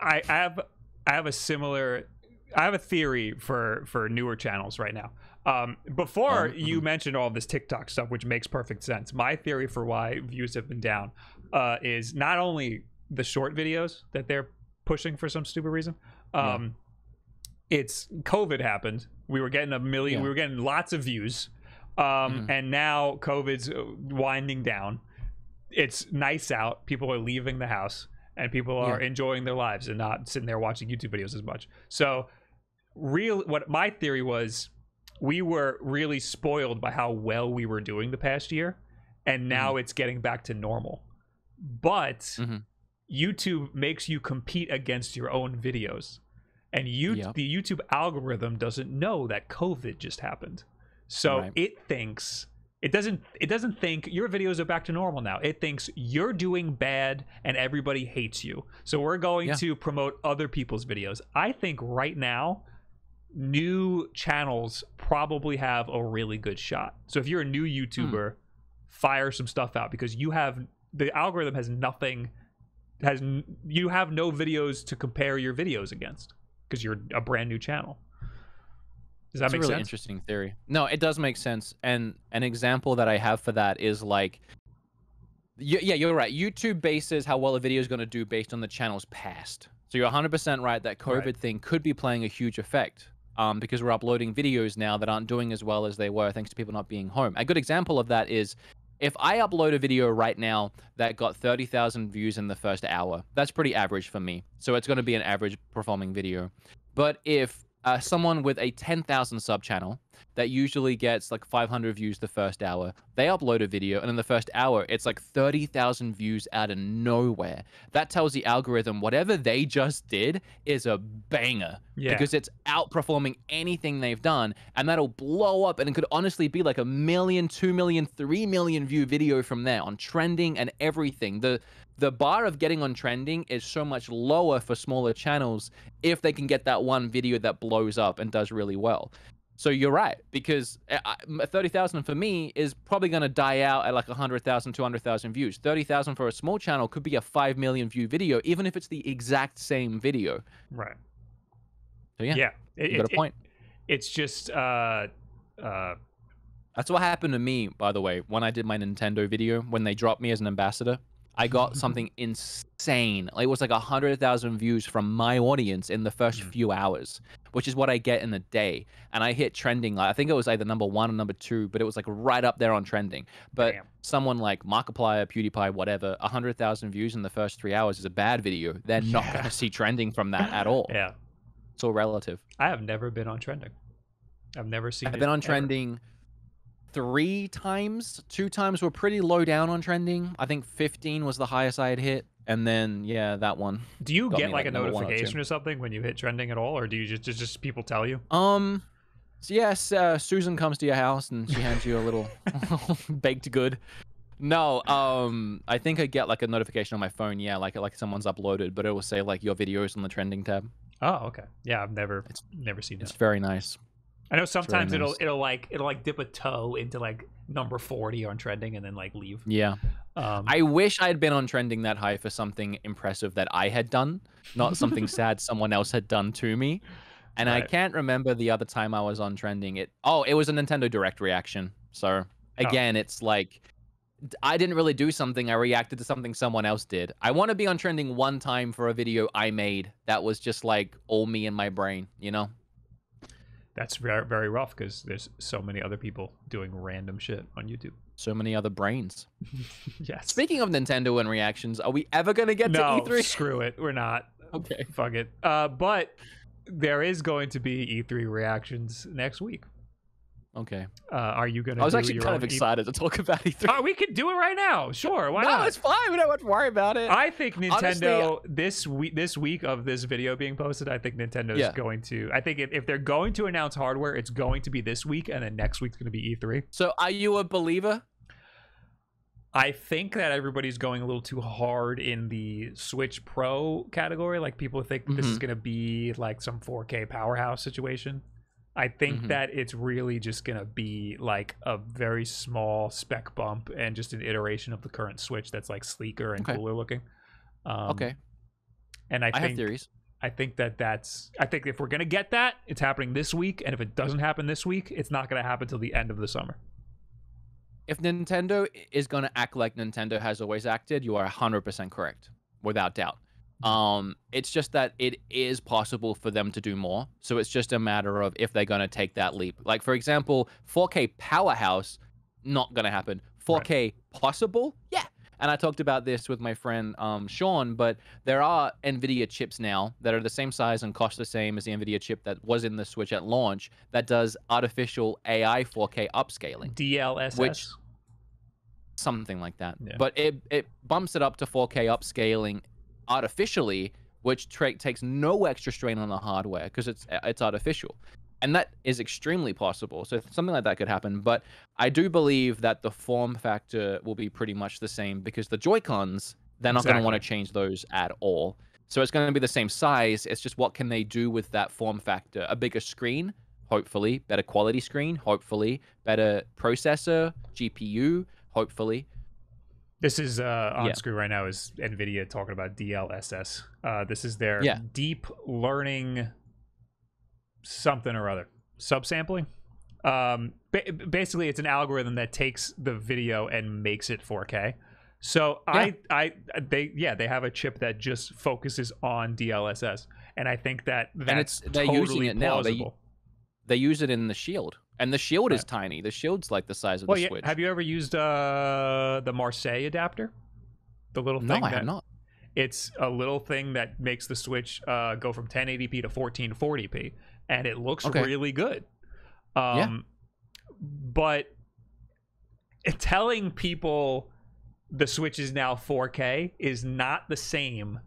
I, I have I have a similar I have a theory for for newer channels right now. Um, before Oh, you mentioned all this TikTok stuff, which makes perfect sense. My theory for why views have been down uh, is not only the short videos that they're pushing for some stupid reason. Yeah. Um, It's COVID happened. We were getting a million. Yeah. We were getting lots of views, um, Mhm. and now COVID's uh, winding down. It's nice out. People are leaving the house, and people are Yeah. enjoying their lives and not sitting there watching YouTube videos as much. So, real. What my theory was, we were really spoiled by how well we were doing the past year, and now it's getting back to normal. but Mhm. YouTube makes you compete against your own videos. And you Yep. the YouTube algorithm doesn't know that COVID just happened. So Right. it thinks it doesn't it doesn't think your videos are back to normal now. It thinks you're doing bad and everybody hates you. So we're going Yeah. to promote other people's videos. I think right now new channels probably have a really good shot. So if you're a new YouTuber, fire some stuff out because you have the algorithm has nothing has you have no videos to compare your videos against because you're a brand new channel. Does that That's a make really sense? interesting theory. No, it does make sense. And an example that I have for that is like, yeah, you're right. YouTube bases how well a video is going to do based on the channel's past. So you're 100% right that COVID Right. thing could be playing a huge effect um, because we're uploading videos now that aren't doing as well as they were thanks to people not being home. A good example of that is if I upload a video right now that got 30,000 views in the first hour, that's pretty average for me. So it's going to be an average performing video. But if uh, someone with a 10,000 sub channel that usually gets like 500 views the first hour, they upload a video, and in the first hour, it's like 30,000 views out of nowhere. That tells the algorithm whatever they just did is a banger Yeah. because it's outperforming anything they've done, and that'll blow up. And it could honestly be like a million, two million, three million view video from there on trending and everything. The the bar of getting on trending is so much lower for smaller channels if they can get that one video that blows up and does really well. So you're right because uh, 30,000 for me is probably going to die out at like 100,000, 200,000 views. 30,000 for a small channel could be a 5 million view video even if it's the exact same video. right. So yeah, Yeah. It- you got it- a point. it's just uh uh That's what happened to me, by the way, when I did my Nintendo video, when they dropped me as an ambassador. I got something insane. Like, it was like 100,000 views from my audience in the first Mm. few hours, which is what I get in a day. And I hit trending. like, I think it was either number one or number two, but it was like right up there on trending. But Damn. someone like Markiplier, PewDiePie, whatever, 100,000 views in the first three hours is a bad video. They're not going to see trending from that at all. yeah. It's all relative. I have never been on trending. I've never seen I've been on ever. trending three times. Two times were pretty low down on trending. I think 15 was the highest I had hit. And then, yeah, that one. Do you get like, like, a one or notification or something when you hit trending at all or do you just just, just people tell you? Um, so yes, uh, Susan comes to your house and she hands you a little baked good. No, um, I think I get like a notification on my phone. Yeah, like like someone's uploaded, but it will say like your videos on the trending tab. Oh, okay. Yeah, I've never It's- never seen It's very nice. I know sometimes it'll nice. it'll like it'll like dip a toe into like number 40 on trending and then like leave. Yeah. Um I wish I had been on trending that high for something impressive that I had done, not something sad someone else had done to me. And I can't remember the other time I was on trending. It oh, it was a Nintendo Direct reaction. So again, it's like I didn't really do something. I reacted to something someone else did. I want to be on trending one time for a video I made that was just like all me and my brain, you know? That's very very rough cuz there's so many other people doing random shit on YouTube. So many other brains. yes. Speaking of Nintendo and reactions, are we ever gonna get no, to E3? screw it. We're not. Okay. Fuck it. Uh but there is going to be E3 reactions next week. Okay. Uh, are you going to I was actually kind of E- excited to talk about E3. Oh, we could do it right now. Sure, why no, not? it's fine. We don't have to worry about it. I think Honestly, Nintendo this week this week of this video being posted, I think Nintendo's Yeah. going to I think if, if they're going to announce hardware, it's going to be this week and then next week's going to be E3. so, are you a believer? I think that everybody's going a little too hard in the Switch Pro category. Like people think this is Mhm. going to be like some 4K powerhouse situation. I think Mhm. that it's really just going to be like a very small spec bump and just an iteration of the current Switch that's like sleeker and Okay. cooler looking. Um, okay, And I I, think have theories. I think that that's I think if we're gonna get that, it's happening this week, and if it doesn't happen this week, it's not gonna happen till the end of the summer. If Nintendo is going to act like Nintendo has always acted, you are 100% correct, without doubt. Um, it's just that it is possible for them to do more. So it's just a matter of if they're going to take that leap. Like, for example, 4K Powerhouse, not going to happen. 4K possible? Yeah. And I talked about this with my friend um, Sean, but there are NVIDIA chips now that are the same size and cost the same as the NVIDIA chip that was in the Switch at launch that does artificial AI 4K upscaling. DLSS. Which- something like that. Yeah. But it it bumps it up to 4K upscaling artificially, which tra- takes no extra strain on the hardware because it's uh, it's artificial, and that is extremely possible. So something like that could happen. But I do believe that the form factor will be pretty much the same because the Joy Cons they're not going to want to change those at all. So it's going to be the same size. It's just what can they do with that form factor? A bigger screen, hopefully, better quality screen, hopefully, better processor, GPU, hopefully. This is uh, on Yeah. screen right now is NVIDIA talking about DLSS. Uh, this is their Yeah. deep learning something or other subsampling. Um, ba- basically, it's an algorithm that takes the video and makes it 4K. So I, I, they, yeah, they have a chip that just focuses on DLSS, and I think that that's it's- they're totally using it now. They- They use it in the Shield, and the Shield is tiny. The Shield's like the size of Well, the yeah, Switch. have you ever used uh, the Marseille adapter? The little thing. no, I that have not. it's a little thing that makes the switch uh, go from 1080p to 1440p and it looks Okay. really good um, but telling people the switch is now 4k is not the same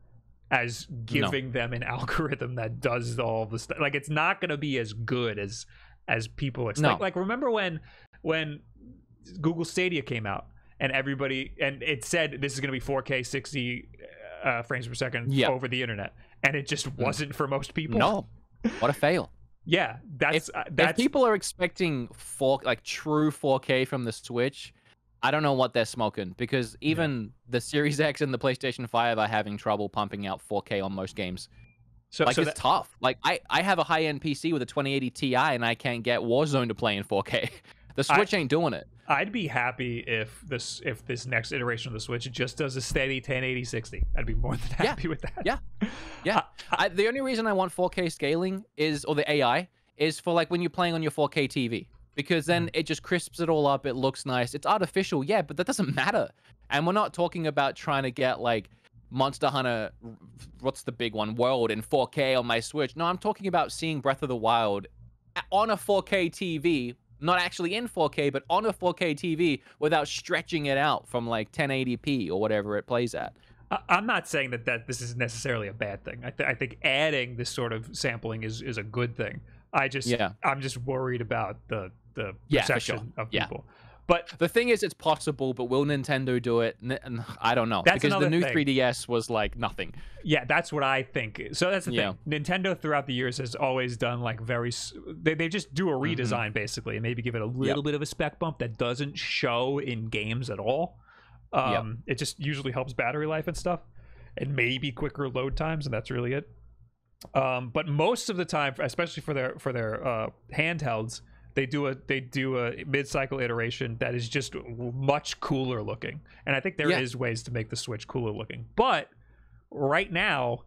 as giving them an algorithm that does all the stuff like it's not going to be as good as as people expect No. like remember when when google stadia came out and everybody and it said this is going to be 4k 60 uh, frames per second Yeah. over the internet and it just wasn't for most people No, what a fail. yeah that's uh, If people are expecting four like true 4K from the Switch, I don't know what they're smoking because even the Series X and the PlayStation 5 are having trouble pumping out 4K on most games. So, Like so it's that- tough. Like I, I have a high-end PC with a 2080 Ti and I can't get Warzone to play in 4K. The I- Switch ain't doing it. I'd be happy if this if this next iteration of the Switch just does a steady 1080 60. I'd be more than Yeah. happy with that. Yeah. Yeah. I, the only reason I want 4K scaling is, or the AI, is for like when you're playing on your 4K TV. Because then mm. it just crisps it all up. It looks nice. It's artificial, yeah, but that doesn't matter. And we're not talking about trying to get like Monster Hunter, what's the big one, World in 4K on my Switch. No, I'm talking about seeing Breath of the Wild on a 4K TV, not actually in 4K, but on a 4K TV without stretching it out from like 1080p or whatever it plays at. I'm not saying that, that this is necessarily a bad thing. I, th- I think adding this sort of sampling is, is a good thing. I just Yeah. I'm just worried about the the Yeah, perception sure. of Yeah. But The thing is, it's possible, but will Nintendo do it? I don't know. That's because the new thing. 3DS was like nothing. yeah, that's what I think. So that's the Yeah. thing. Nintendo throughout the years has always done like very they they just do a Mm-hmm. redesign basically and maybe give it a little bit of a spec bump that doesn't show in games at all. Um it just usually helps battery life and stuff and maybe quicker load times and that's really it. Um but most of the time especially for their for their uh handhelds they do a they do a mid-cycle iteration that is just much cooler looking and i think there is Yeah. ways to make the switch cooler looking but right now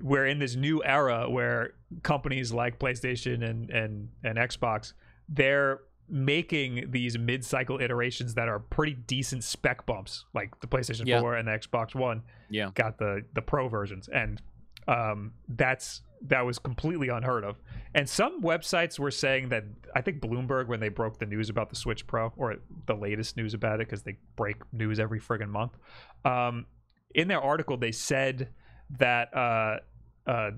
we're in this new era where companies like PlayStation and and and Xbox they're making these mid-cycle iterations that are pretty decent spec bumps like the PlayStation Yeah. 4 and the Xbox 1 Yeah. got the the pro versions and um that's that was completely unheard of. And some websites were saying that i think bloomberg when they broke the news about the switch pro or the latest news about it because they break news every friggin month um in their article they said that uh uh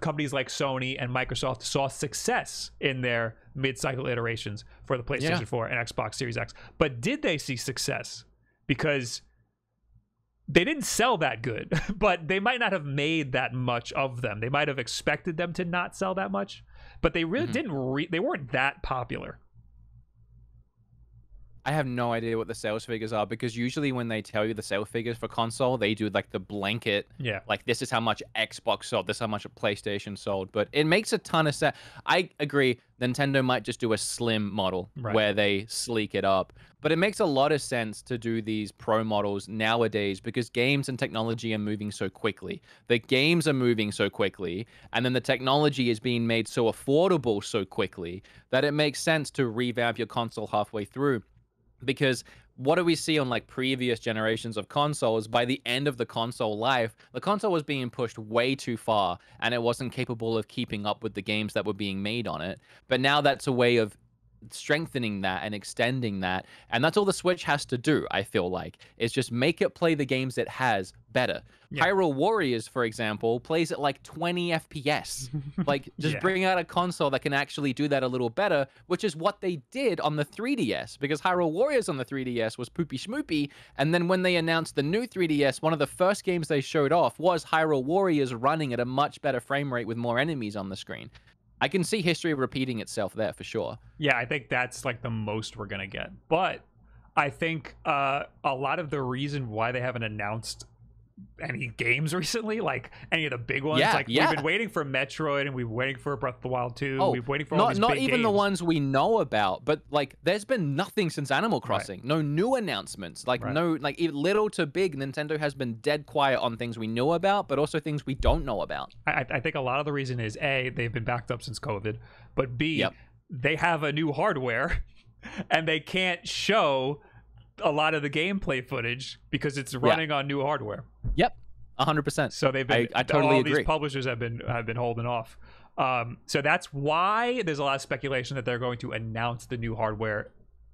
companies like sony and microsoft saw success in their mid-cycle iterations for the playstation Yeah. 4 and xbox series x. But did they see success? Because they didn't sell that good, but they might not have made that much of them. They might have expected them to not sell that much, but they really Mhm. didn't. Re- they weren't that popular. I have no idea what the sales figures are because usually when they tell you the sales figures for console, they do like the blanket, Yeah, like this is how much Xbox sold, this is how much PlayStation sold. But it makes a ton of sense. I agree. Nintendo might just do a slim model Right. where they sleek it up. But it makes a lot of sense to do these pro models nowadays because games and technology are moving so quickly. The games are moving so quickly, and then the technology is being made so affordable so quickly that it makes sense to revamp your console halfway through because what do we see on like previous generations of consoles by the end of the console life the console was being pushed way too far and it wasn't capable of keeping up with the games that were being made on it. But now that's a way of strengthening that and extending that. And that's all the Switch has to do, I feel like, is just make it play the games it has better. Yeah. Hyrule Warriors, for example, plays at like 20 FPS. like, just Yeah. bring out a console that can actually do that a little better, which is what they did on the 3DS, because Hyrule Warriors on the 3DS was poopy schmoopy. And then when they announced the new 3DS, one of the first games they showed off was Hyrule Warriors running at a much better frame rate with more enemies on the screen. I can see history repeating itself there for sure. Yeah, I think that's like the most we're gonna get. But I think uh, a lot of the reason why they haven't announced any games recently, like any of the big ones, Yeah, like yeah. we've been waiting for Metroid and we've been waiting for Breath of the Wild 2. Oh, we've been waiting for all not not even the ones we know about, but like there's been nothing since Animal Crossing. No new announcements. Like Right. no like even little to big. Nintendo has been dead quiet on things we know about, but also things we don't know about. I, I think a lot of the reason is a they've been backed up since COVID, but b Yep. they have a new hardware, and they can't show a lot of the gameplay footage because it's running on new hardware. Yep, hundred percent. So they've been. I- I totally all agree. these publishers have been have been holding off. Um, so that's why there's a lot of speculation that they're going to announce the new hardware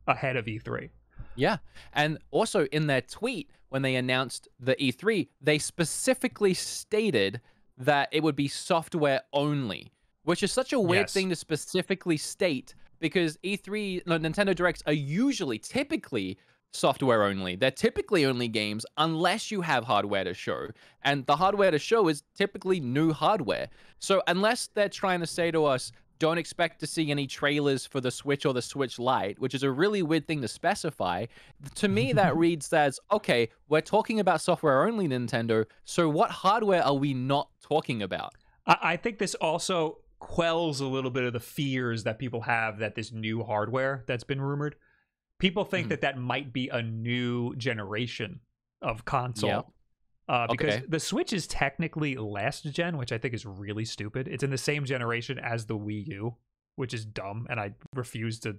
ahead of E E3. Yeah. And also in their tweet, when they announced the E3, they specifically stated that it would be software only, which is such a weird Yes. thing to specifically state because E3, no, Nintendo Directs are usually, typically, software only. They're typically only games unless you have hardware to show. And the hardware to show is typically new hardware. So unless they're trying to say to us, don't expect to see any trailers for the Switch or the Switch Lite, which is a really weird thing to specify. To me, that reads as okay, we're talking about software only, Nintendo. So, what hardware are we not talking about? I, I think this also quells a little bit of the fears that people have that this new hardware that's been rumored. People think Mhm. that that might be a new generation of console. Yeah. Uh, because Okay. the Switch is technically last gen, which I think is really stupid. It's in the same generation as the Wii U, which is dumb, and I refuse to.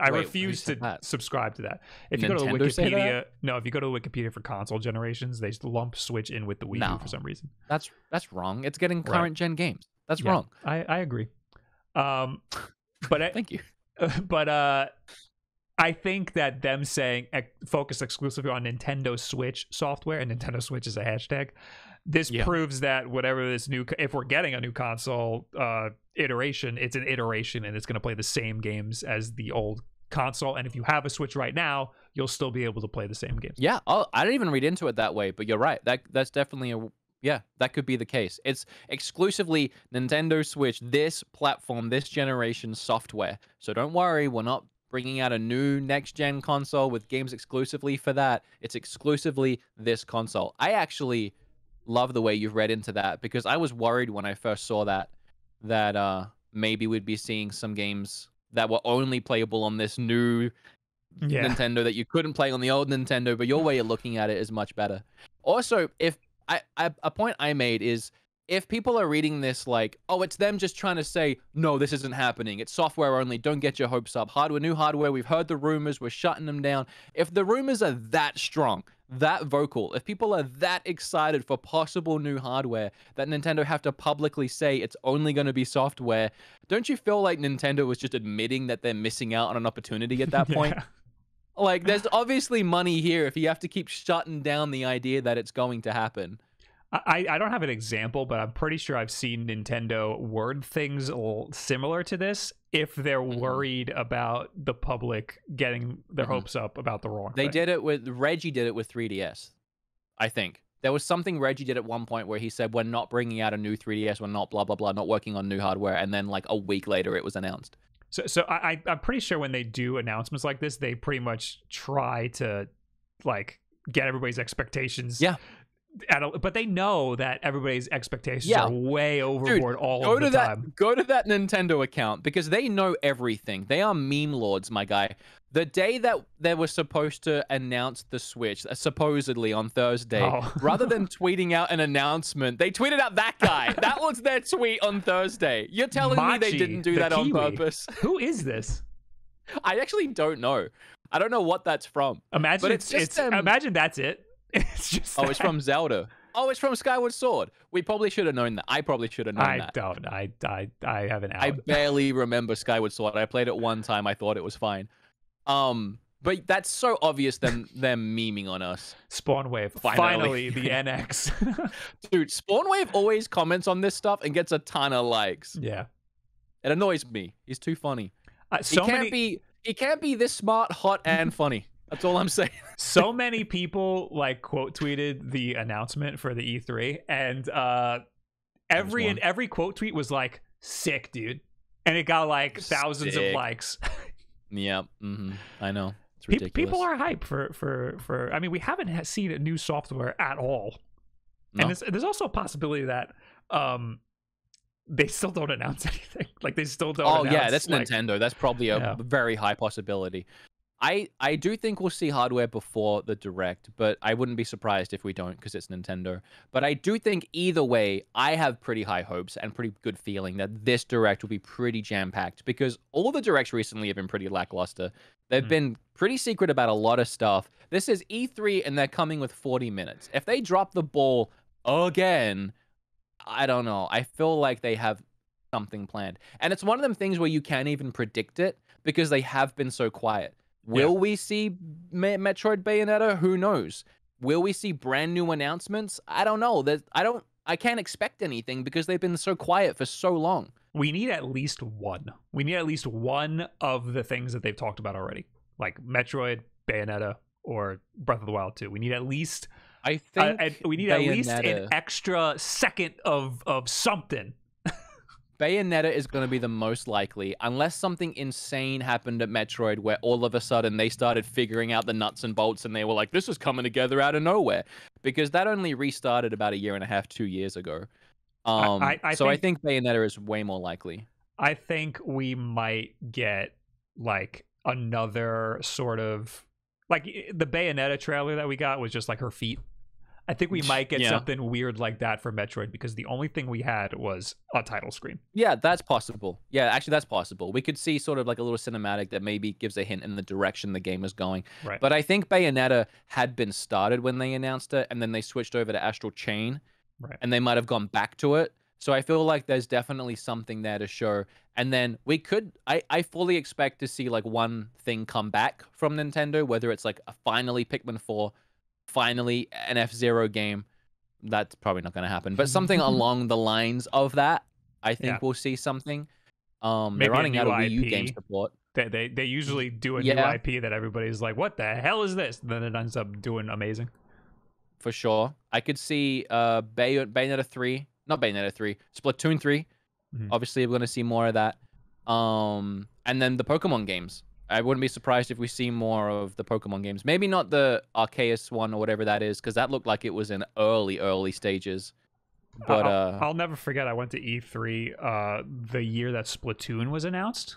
I Wait, refuse to that? subscribe to that. If you go to Nintendo? Wikipedia, no, if you go to Wikipedia for console generations, they lump Switch in with the Wii U for some reason. That's that's wrong. It's getting Right. current gen games. That's Yeah, wrong. I, I agree. Um, but I, Thank you. but uh, I think that them saying focus exclusively on Nintendo Switch software and Nintendo Switch is a hashtag. This Yeah. proves that whatever this new, if we're getting a new console uh, iteration, it's an iteration and it's going to play the same games as the old console. And if you have a Switch right now, you'll still be able to play the same games. Yeah, I'll, I didn't even read into it that way, but you're right. That that's definitely a yeah, that could be the case. It's exclusively Nintendo Switch, this platform, this generation software. So don't worry, we're not bringing out a new next gen console with games exclusively for that. It's exclusively this console. I actually love the way you've read into that because I was worried when I first saw that that uh maybe we'd be seeing some games that were only playable on this new Yeah. Nintendo that you couldn't play on the old Nintendo, but your way of looking at it is much better. Also, if I, I a point I made is if people are reading this like, oh, it's them just trying to say, no, this isn't happening. It's software only. Don't get your hopes up. Hardware, new hardware. We've heard the rumors. We're shutting them down. If the rumors are that strong, that vocal, if people are that excited for possible new hardware that Nintendo have to publicly say it's only going to be software, don't you feel like Nintendo was just admitting that they're missing out on an opportunity at that point? Like, there's obviously money here if you have to keep shutting down the idea that it's going to happen. I, I don't have an example, but I'm pretty sure I've seen Nintendo word things similar to this if they're Mhm. worried about the public getting their Mhm. hopes up about the wrong They thing. did it with Reggie did it with 3DS, I think. There was something Reggie did at one point where he said, "We're not bringing out a new 3DS. We're not blah blah blah. Not working on new hardware." And then like a week later, it was announced. So, so I, I- I'm pretty sure when they do announcements like this, they pretty much try to like get everybody's expectations. Yeah. At a, but they know that everybody's expectations Yeah. are way overboard all Go of to the that. time. Go to that Nintendo account because they know everything. They are meme lords, my guy. The day that they were supposed to announce the Switch, uh, supposedly on Thursday, Oh. rather than tweeting out an announcement, they tweeted out that guy. that was their tweet on Thursday. You're telling me they didn't do the that on purpose? Who is this? I actually don't know. I don't know what that's from. Imagine But it's, it's just it's them- imagine that's it. It's just Oh, it's from Zelda. Oh, it's from Skyward Sword. We probably should have known that. I probably should have known that. I that. don't. I I I have an. I barely remember Skyward Sword. I played it one time. I thought it was fine. Um, but that's so obvious them them memeing on us. Spawn Wave. Finally. Finally, the NX. Dude, Spawnwave always comments on this stuff and gets a ton of likes. yeah. It annoys me. He's too funny. Uh, He can't many be he can't be this smart, hot, and funny. That's all I'm saying. so many people like quote tweeted the announcement for the E3 and uh every and every quote tweet was like sick dude and it got like thousands of likes yeah, hmm I know. It's Pe- ridiculous. people are hype for for for i mean we haven't seen a new software at all No. and there's, there's also a possibility that um they still don't announce anything like they still don't Oh yeah, that's like- Nintendo. That's probably a Yeah. very high possibility. I I do think we'll see hardware before the direct, but I wouldn't be surprised if we don't because it's Nintendo. But I do think either way, I have pretty high hopes and pretty good feeling that this direct will be pretty jam packed because all the directs recently have been pretty lackluster. They've Hmm. been pretty secret about a lot of stuff. This is E3 and they're coming with 40 minutes. If they drop the ball again, I don't know. I feel like they have something planned. And it's one of them things where you can't even predict it because they have been so quiet. Will we see Me- Metroid Bayonetta? Who knows? Will we see brand new announcements? I don't know. There's, I don't. I can't expect anything because they've been so quiet for so long. we need at least one we need at least one of the things that they've talked about already like metroid bayonetta or breath of the wild 2 we need at least I uh, think and we need at least an extra second of of something Bayonetta is going to be the most likely, unless something insane happened at Metroid where all of a sudden they started figuring out the nuts and bolts and they were like, this is coming together out of nowhere. Because that only restarted about a year and a half, two years ago. Um, I- I so I think- think Bayonetta is way more likely. I think we might get like another sort of like the Bayonetta trailer that we got was just like her feet. I think we might get Yeah. something weird like that for Metroid because the only thing we had was a title screen. Yeah, that's possible. Yeah, actually, that's possible. We could see sort of like a little cinematic that maybe gives a hint in the direction the game is going. Right. But I think Bayonetta had been started when they announced it, and then they switched over to Astral Chain. Right. and they might have gone back to it. So I feel like there's definitely something there to show. And then we could, I, I fully expect to see like one thing come back from Nintendo, whether it's like a finally Pikmin 4, finally an F Zero game. That's probably not going to happen, but something along the lines of that, I think Yeah. we'll see something. Um, Maybe they're running out of Wii U IP. game support. They they, they usually do a Yeah. new IP that everybody's like, "What the hell is this?" then it ends up doing amazing. for sure. I could see uh Bay- Bayonetta 3, not Bayonetta 3, Splatoon 3. Mhm. Obviously, we're going to see more of that. Um and then the Pokemon games. I wouldn't be surprised if we see more of the Pokemon games. Maybe not the Arceus one or whatever that is cuz that looked like it was in early early stages. But I'll, uh I'll never forget. I went to E3 uh, the year that Splatoon was announced,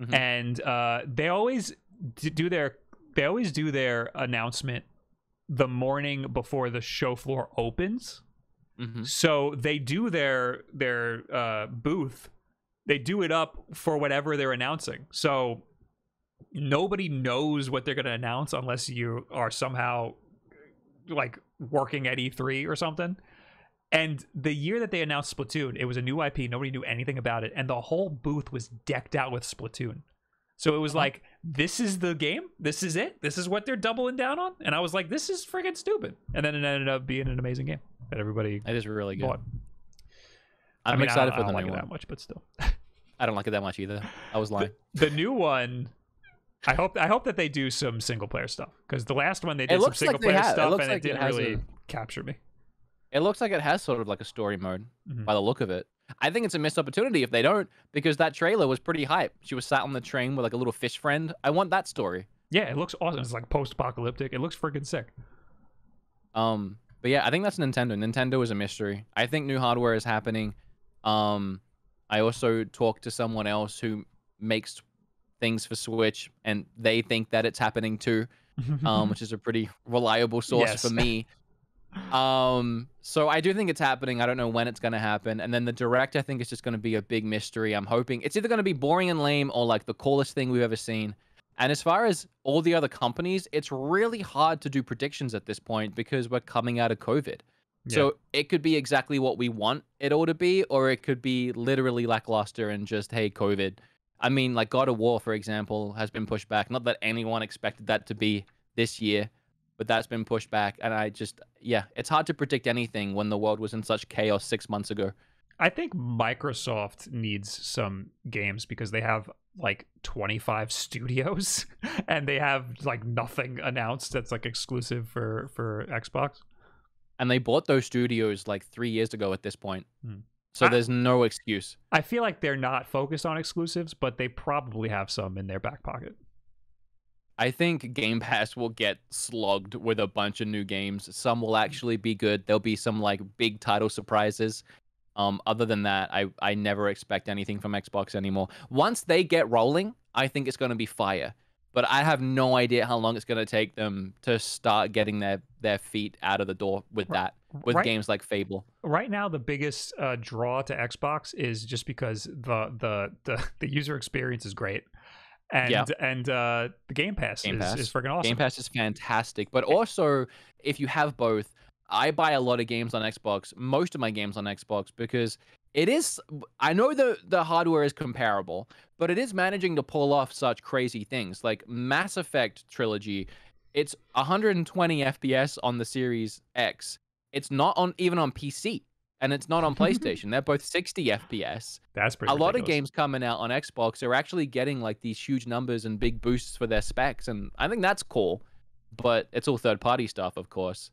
Mhm. and uh, they always do their they always do their announcement the morning before the show floor opens. mhm. So they do their their uh, booth. They do it up for whatever they're announcing. So nobody knows what they're going to announce unless you are somehow like working at E3 or something. And the year that they announced Splatoon, it was a new IP. Nobody knew anything about it, and the whole booth was decked out with Splatoon. So it was uh-huh. like, this is the game. This is it. This is what they're doubling down on. And I was like, this is friggin' stupid. And then it ended up being an amazing game that everybody It is really good. bought. I'm I mean, excited I for the I don't like new it one. that much, but still. I don't like it that much either. I was lying. the new one I hope I hope that they do some single player stuff because the last one they did some looks like single player have. It stuff looks and like it it didn't has really a- capture me. It looks like it has sort of like a story mode Mhm. by the look of it. I think it's a missed opportunity if they don't, because that trailer was pretty hype. She was sat on the train with like a little fish friend. I want that story. Yeah, it looks awesome. It's like post apocalyptic. It looks freaking sick. Um, but yeah, I think that's Nintendo. Nintendo is a mystery. I think new hardware is happening. Um, I also talked to someone else who makes things for Switch, and they think that it's happening too. um, which is a pretty reliable source Yes. for me. Um, so I do think it's happening. I don't know when it's going to happen. And then the direct, I think, is just going to be a big mystery. I'm hoping it's either going to be boring and lame or like the coolest thing we've ever seen. And as far as all the other companies, it's really hard to do predictions at this point because we're coming out of COVID. So it could be exactly what we want it all to be, or it could be literally lackluster and just hey, COVID. I mean, like God of War, for example, has been pushed back. Not that anyone expected that to be this year, but that's been pushed back. And I just, yeah, it's hard to predict anything when the world was in such chaos six months ago. I think Microsoft needs some games because they have like 25 studios and they have like nothing announced that's like exclusive for for Xbox. And they bought those studios like three years ago at this point. Hmm. So I- there's no excuse. I feel like they're not focused on exclusives, but they probably have some in their back pocket. I think Game Pass will get slugged with a bunch of new games. Some will actually be good. There'll be some like big title surprises. Um, other than that, I I never expect anything from Xbox anymore. Once they get rolling, I think it's going to be fire. But I have no idea how long it's going to take them to start getting their their feet out of the door with Right. that. With right, games like Fable. right now, the biggest uh, draw to Xbox is just because the the the, the user experience is great, and Yeah. and uh, the Game Pass, Game is, Pass. is freaking awesome. Game Pass is fantastic, but also if you have both, I buy a lot of games on Xbox, most of my games on Xbox because it is I know the the hardware is comparable, but it is managing to pull off such crazy things. Like Mass Effect trilogy, it's 120 FPS on the Series X. It's not on even on PC and it's not on PlayStation. They're both 60 FPS That's pretty. a lot of games coming out on Xbox are actually getting like these huge numbers and big boosts for their specs, and I think that's cool. But it's all third party stuff, of course.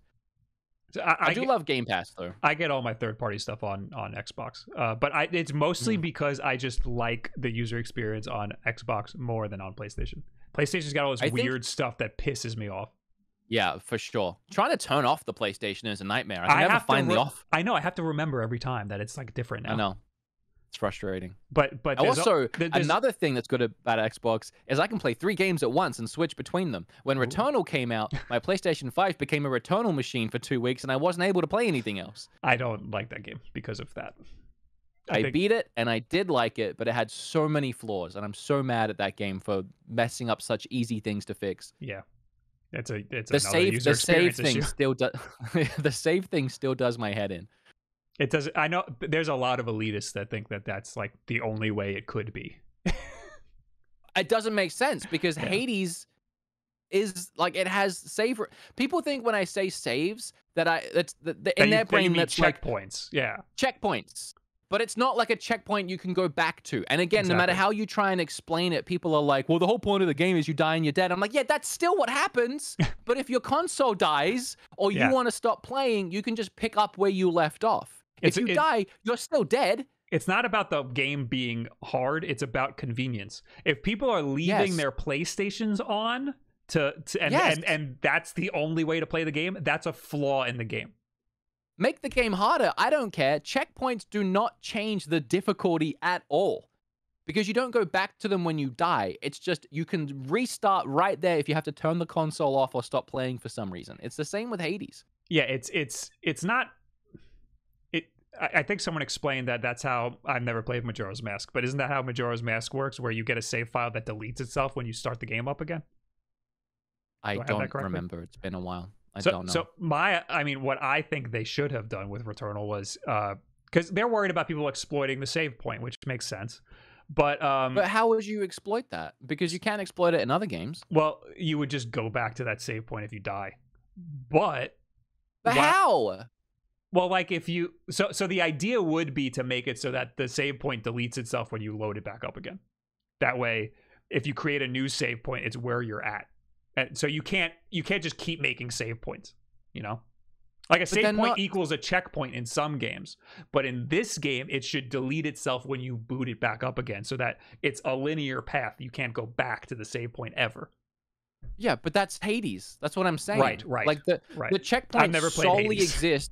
I, I, I do get, love Game Pass though. I get all my third party stuff on on Xbox, uh, but I, it's mostly Mm. because I just like the user experience on Xbox more than on PlayStation. PlayStation's got all this I think- weird stuff that pisses me off. Yeah, for sure. Trying to turn off the PlayStation is a nightmare. I I have to find the re- off. I know I have to remember every time that it's like different now. I know. It's frustrating. But but also, there's- another thing that's good about Xbox is I can play three games at once and switch between them. When Returnal came out, my PlayStation 5 became a Returnal machine for two weeks, and I wasn't able to play anything else. I don't like that game because of that. I, think- beat it and I did like it, but it had so many flaws, and I'm so mad at that game for messing up such easy things to fix. Yeah, it's a it's The save, user the save thing issue. still does. the save thing still does my head in. It does. I know there's a lot of elitists that think that that's like the only way it could be. It doesn't make sense because Yeah. Hades is like it has save. People think when I say saves that I that's in That you- their you brain that's like checkpoints. Yeah, checkpoints. But it's not like a checkpoint you can go back to. And again, no matter how you try and explain it, people are like, well, the whole point of the game is you die and you're dead. I'm like, yeah, that's still what happens. but if your console dies or you Yeah. want to stop playing, you can just pick up where you left off. It's- if you it- die, you're still dead. it's not about the game being hard. It's about convenience. If people are leaving Yes. their PlayStations on to, to and, Yes. and and that's the only way to play the game, that's a flaw in the game. Make the game harder. I don't care. Checkpoints do not change the difficulty at all. Because you don't go back to them when you die. It's just you can restart right there if you have to turn the console off or stop playing for some reason. It's the same with Hades. Yeah, it's it's it's not. I I think someone explained that that's how I've never played Majora's Mask, but isn't that how Majora's Mask works? Where you get a save file that deletes itself when you start the game up again. I Do I don't remember. It's been a while. I so, don't know. So my, I mean, what I think they should have done with Returnal was because they're worried about people exploiting the save point, which makes sense. But um, but how would you exploit that? Because you can't exploit it in other games. well, you would just go back to that save point if you die. But But why- how? Well, like if you so so the idea would be to make it so that the save point deletes itself when you load it back up again. That way, if you create a new save point, it's where you're at. And so you can't you can't just keep making save points, you know? Like a save point not- equals a checkpoint in some games, but in this game it should delete itself when you boot it back up again so that it's a linear path. You can't go back to the save point ever. Yeah, but that's Hades. That's what I'm saying. Right, right, Like the Right. the checkpoints solely Hades. exist.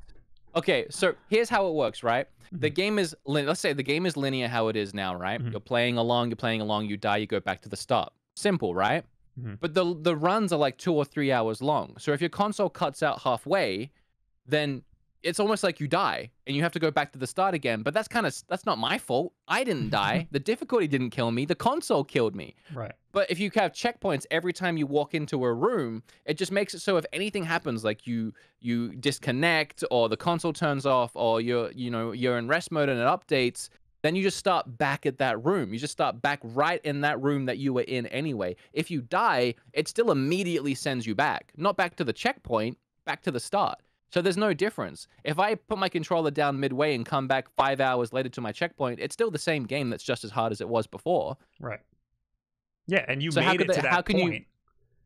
Okay, so here's how it works, right? The Mhm. game is let's say the game is linear how it is now, right? Mhm. You're playing along, you're playing along, you die, you go back to the start. Simple, right? Mhm. But the the runs are like two or three hours long. So if your console cuts out halfway, then it's almost like you die and you have to go back to the start again. But that's kind of that's not my fault. I didn't die. the difficulty didn't kill me. The console killed me. Right. But if you have checkpoints every time you walk into a room, it just makes it so if anything happens, like you you disconnect or the console turns off or you're you know you're in rest mode and it updates, then you just start back at that room. You just start back right in that room that you were in anyway. If you die, it still immediately sends you back, not back to the checkpoint, back to the start. So there's no difference. If I put my controller down midway and come back five hours later to my checkpoint, it's still the same game that's just as hard as it was before. Right. Yeah, and you So how made could it they- to that how can you- point.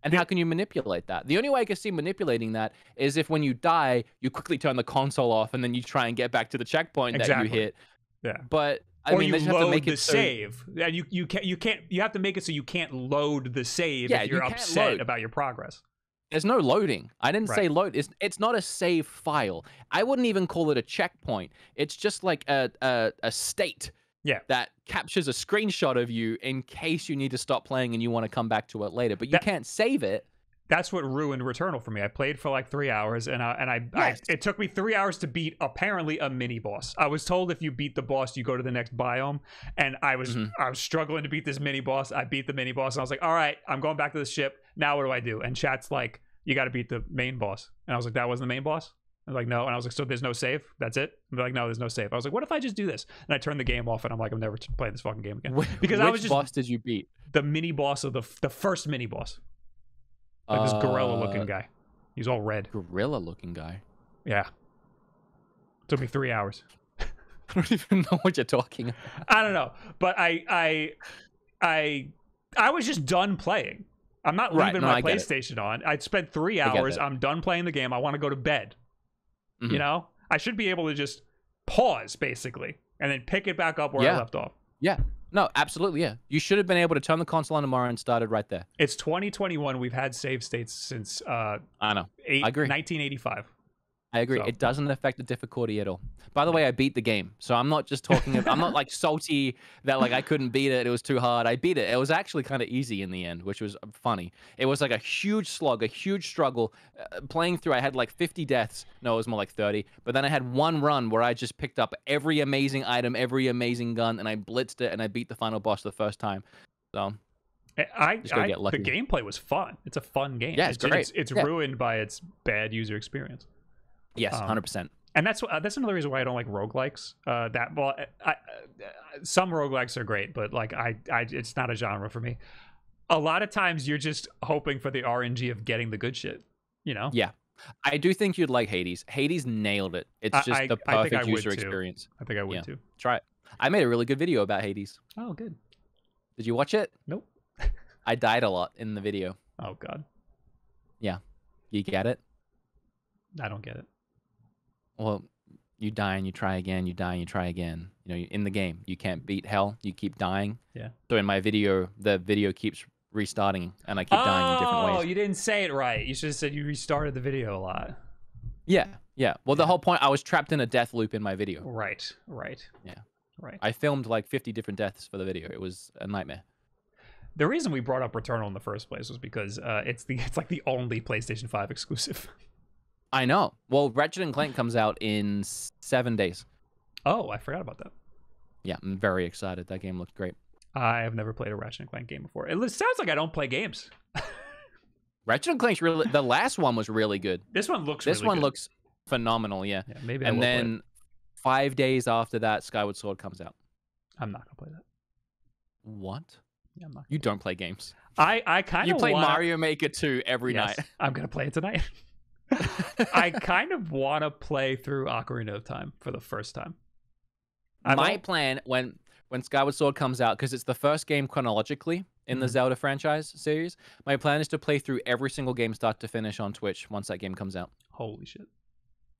And how can you manipulate that? The only way I can see manipulating that is if when you die, you quickly turn the console off and then you try and get back to the checkpoint that you hit. Yeah. But I or mean, you they have to load make the it so- save, and you you can't you can't you have to make it so you can't load the save Yeah, if you you're can't upset load. about your progress. There's no loading. I didn't say load. It's it's not a save file. I wouldn't even call it a checkpoint. It's just like a a, a state. Yeah. That captures a screenshot of you in case you need to stop playing and you want to come back to it later. But you That- can't save it. That's what ruined Returnal for me. I played for like three hours, and I, and I, Yes. I it took me three hours to beat apparently a mini boss. I was told if you beat the boss, you go to the next biome, and I was Mhm. I was struggling to beat this mini boss. I beat the mini boss, and I was like, all right, I'm going back to the ship. Now what do I do? And chat's like, you got to beat the main boss, and I was like, that wasn't the main boss. I was like, no, and I was like, so there's no save. That's it. And they're like, no, there's no save. I was like, what if I just do this? And I turned the game off, and I'm like, I'm never playing this fucking game again. Wh- Because Which I was just- boss did you beat? The mini boss of the the first mini boss, like this gorilla looking Uh, guy. He's all red. Gorilla looking guy. Yeah. Took me three hours. I don't even know what you're talking about. I don't know, but I I I I was just done playing. I'm not Right, leaving no, my I. PlayStation on. I spent three hours. I'm done playing the game. I want to go to bed. You Mhm. know, I should be able to just pause basically and then pick it back up where I left off. Yeah. No, absolutely. Yeah. You should have been able to turn the console on tomorrow and started right there. It's 2021. We've had save states since uh, I know. eight, I agree. 1985. I agree. So- It doesn't affect the difficulty at all. By the way, I beat the game, so I'm not just talking. About, I'm not like salty that like I couldn't beat it. It was too hard. I beat it. It was actually kind of easy in the end, which was funny. It was like a huge slug, a huge struggle. Uh, playing through, I had like 50 deaths. No, it was more like 30. But then I had one run where I just picked up every amazing item, every amazing gun, and I blitzed it, and I beat the final boss the first time. So I, I get the gameplay was fun. It's a fun game. Yeah, it's great. It's, it's Yeah. ruined by its bad user experience. Yes, Um, 100%. and that's uh, that's another reason why I don't like roguelikes. Uh, that well, I, I, some roguelikes are great, but like I, I, it's not a genre for me. A lot of times you're just hoping for the RNG of getting the good shit. You know, Yeah. I do think you'd like Hades. Hades nailed it. It's just I- the perfect user experience. I think I would Yeah. too. Try it. I made a really good video about Hades. Oh, good. Did you watch it? Nope. I died a lot in the video. Oh God, Yeah. You get it? I don't get it. Well, you die and you try again. You die and you try again. You know, in the game, you can't beat hell. You keep dying. Yeah. So in my video, the video keeps restarting, and I keep dying in different ways. Oh, you didn't say it right. You should have said you restarted the video a lot. Yeah, yeah. Well, the whole point, I was trapped in a death loop in my video. Right, right. Yeah. Right. I filmed like 50 different deaths for the video. It was a nightmare. The reason we brought up Returnal in the first place was because uh, it's the it's like the only PlayStation Five exclusive. I know. Well, Ratchet and Clank comes out in seven days. Oh, I forgot about that. Yeah, I'm very excited. That game looked great. I have never played a Ratchet and Clank game before. It sounds like I don't play games. Ratchet and Clank's really the last one was really good. This one looks. This really one good. looks phenomenal, yeah. Yeah, maybe. I and then five days after that, Skyward Sword comes out. I'm not gonna play that. What? Yeah, I'm not. You don't play games. I I kind of You play wanna, Mario Maker 2 every Yes, night. I'm gonna play it tonight. I kind of want to play through Ocarina of Time for the first time. I've My al- plan when when Skyward Sword comes out, because it's the first game chronologically in the Mhm. Zelda franchise series, my plan is to play through every single game start to finish on Twitch once that game comes out. Holy shit!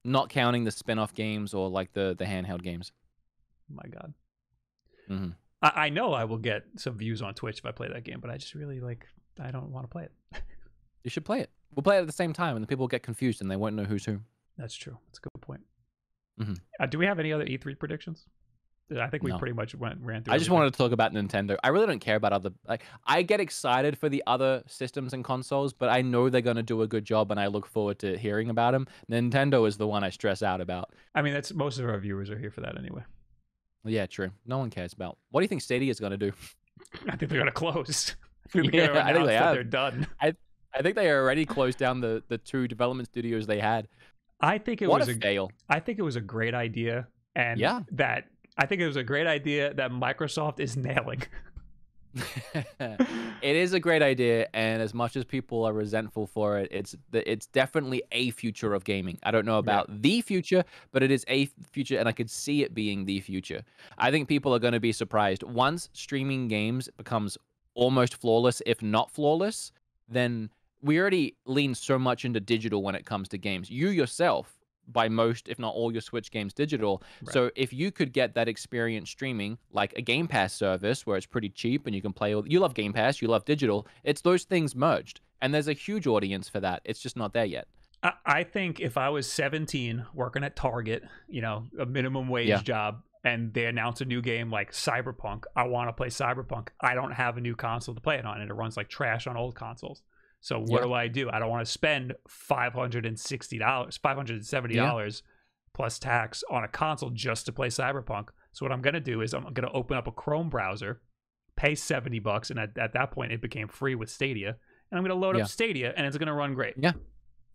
Not counting the spin-off games or like the the handheld games. My God. hmm I, I know I will get some views on Twitch if I play that game, but I just really like. I don't want to play it. You should play it. We'll play it at the same time, and the people will get confused and they won't know who's who. That's true. That's a good point. Mhm. Uh, do we have any other E3 predictions? I think we No. pretty much went ran through. I just everything. wanted to talk about Nintendo. I really don't care about other like I get excited for the other systems and consoles, but I know they're going to do a good job and I look forward to hearing about them. Nintendo is the one I stress out about. I mean, that's most of our viewers are here for that anyway. Yeah, true. No one cares about. What do you think Stadia is going to do? I think they're gonna close. I think Yeah, I think they they're done. I think they already closed down the the two development studios they had. I think it what was a fail. I think it was a great idea, and Yeah. that I think it was a great idea that Microsoft is nailing. it is a great idea, and as much as people are resentful for it, it's it's definitely a future of gaming. I don't know about the future, but it is a future, and I could see it being the future. I think people are going to be surprised once streaming games becomes almost flawless, if not flawless. Then we already lean so much into digital when it comes to games. You yourself buy most, if not all, your Switch games digital. Right. So if you could get that experience streaming, like a Game Pass service where it's pretty cheap and you can play all, you love Game Pass, you love digital. It's those things merged, and there's a huge audience for that. It's just not there yet. I, I think if I was 17 working at Target, you know, a minimum wage Yeah. job, and they announce a new game like Cyberpunk, I want to play Cyberpunk. I don't have a new console to play it on, and it runs like trash on old consoles. So what Yeah. do I do? I don't want to spend five hundred and sixty dollars, five hundred and seventy dollars plus tax on a console just to play Cyberpunk. So what I'm gonna do is I'm gonna open up a Chrome browser, pay seventy bucks, and at, at that point it became free with Stadia, and I'm gonna load Yeah. up Stadia, and it's gonna run great. Yeah.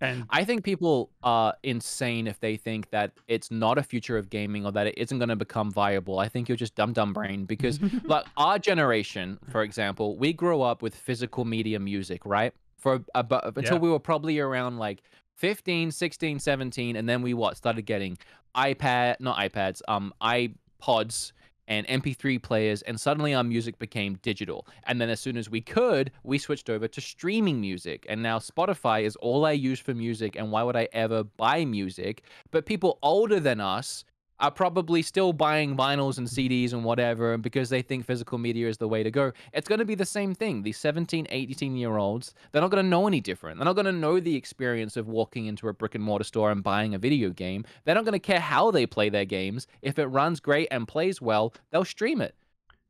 And I think people are insane if they think that it's not a future of gaming or that it isn't going to become viable. I think you're just dumb, dumb brain because, like, our generation, for example, we grew up with physical media music, right? For about until Yeah. we were probably around like 15, 16, 17, and then we what started getting iPad, not iPads, um, iPods and MP3 players, and suddenly our music became digital. And then as soon as we could, we switched over to streaming music. And now Spotify is all I use for music. And why would I ever buy music? But people older than us are probably still buying vinyls and CDs and whatever because they think physical media is the way to go. It's going to be the same thing. These 17, 18 year olds, they're not going to know any different. They're not going to know the experience of walking into a brick and mortar store and buying a video game. They're not going to care how they play their games. If it runs great and plays well, they'll stream it.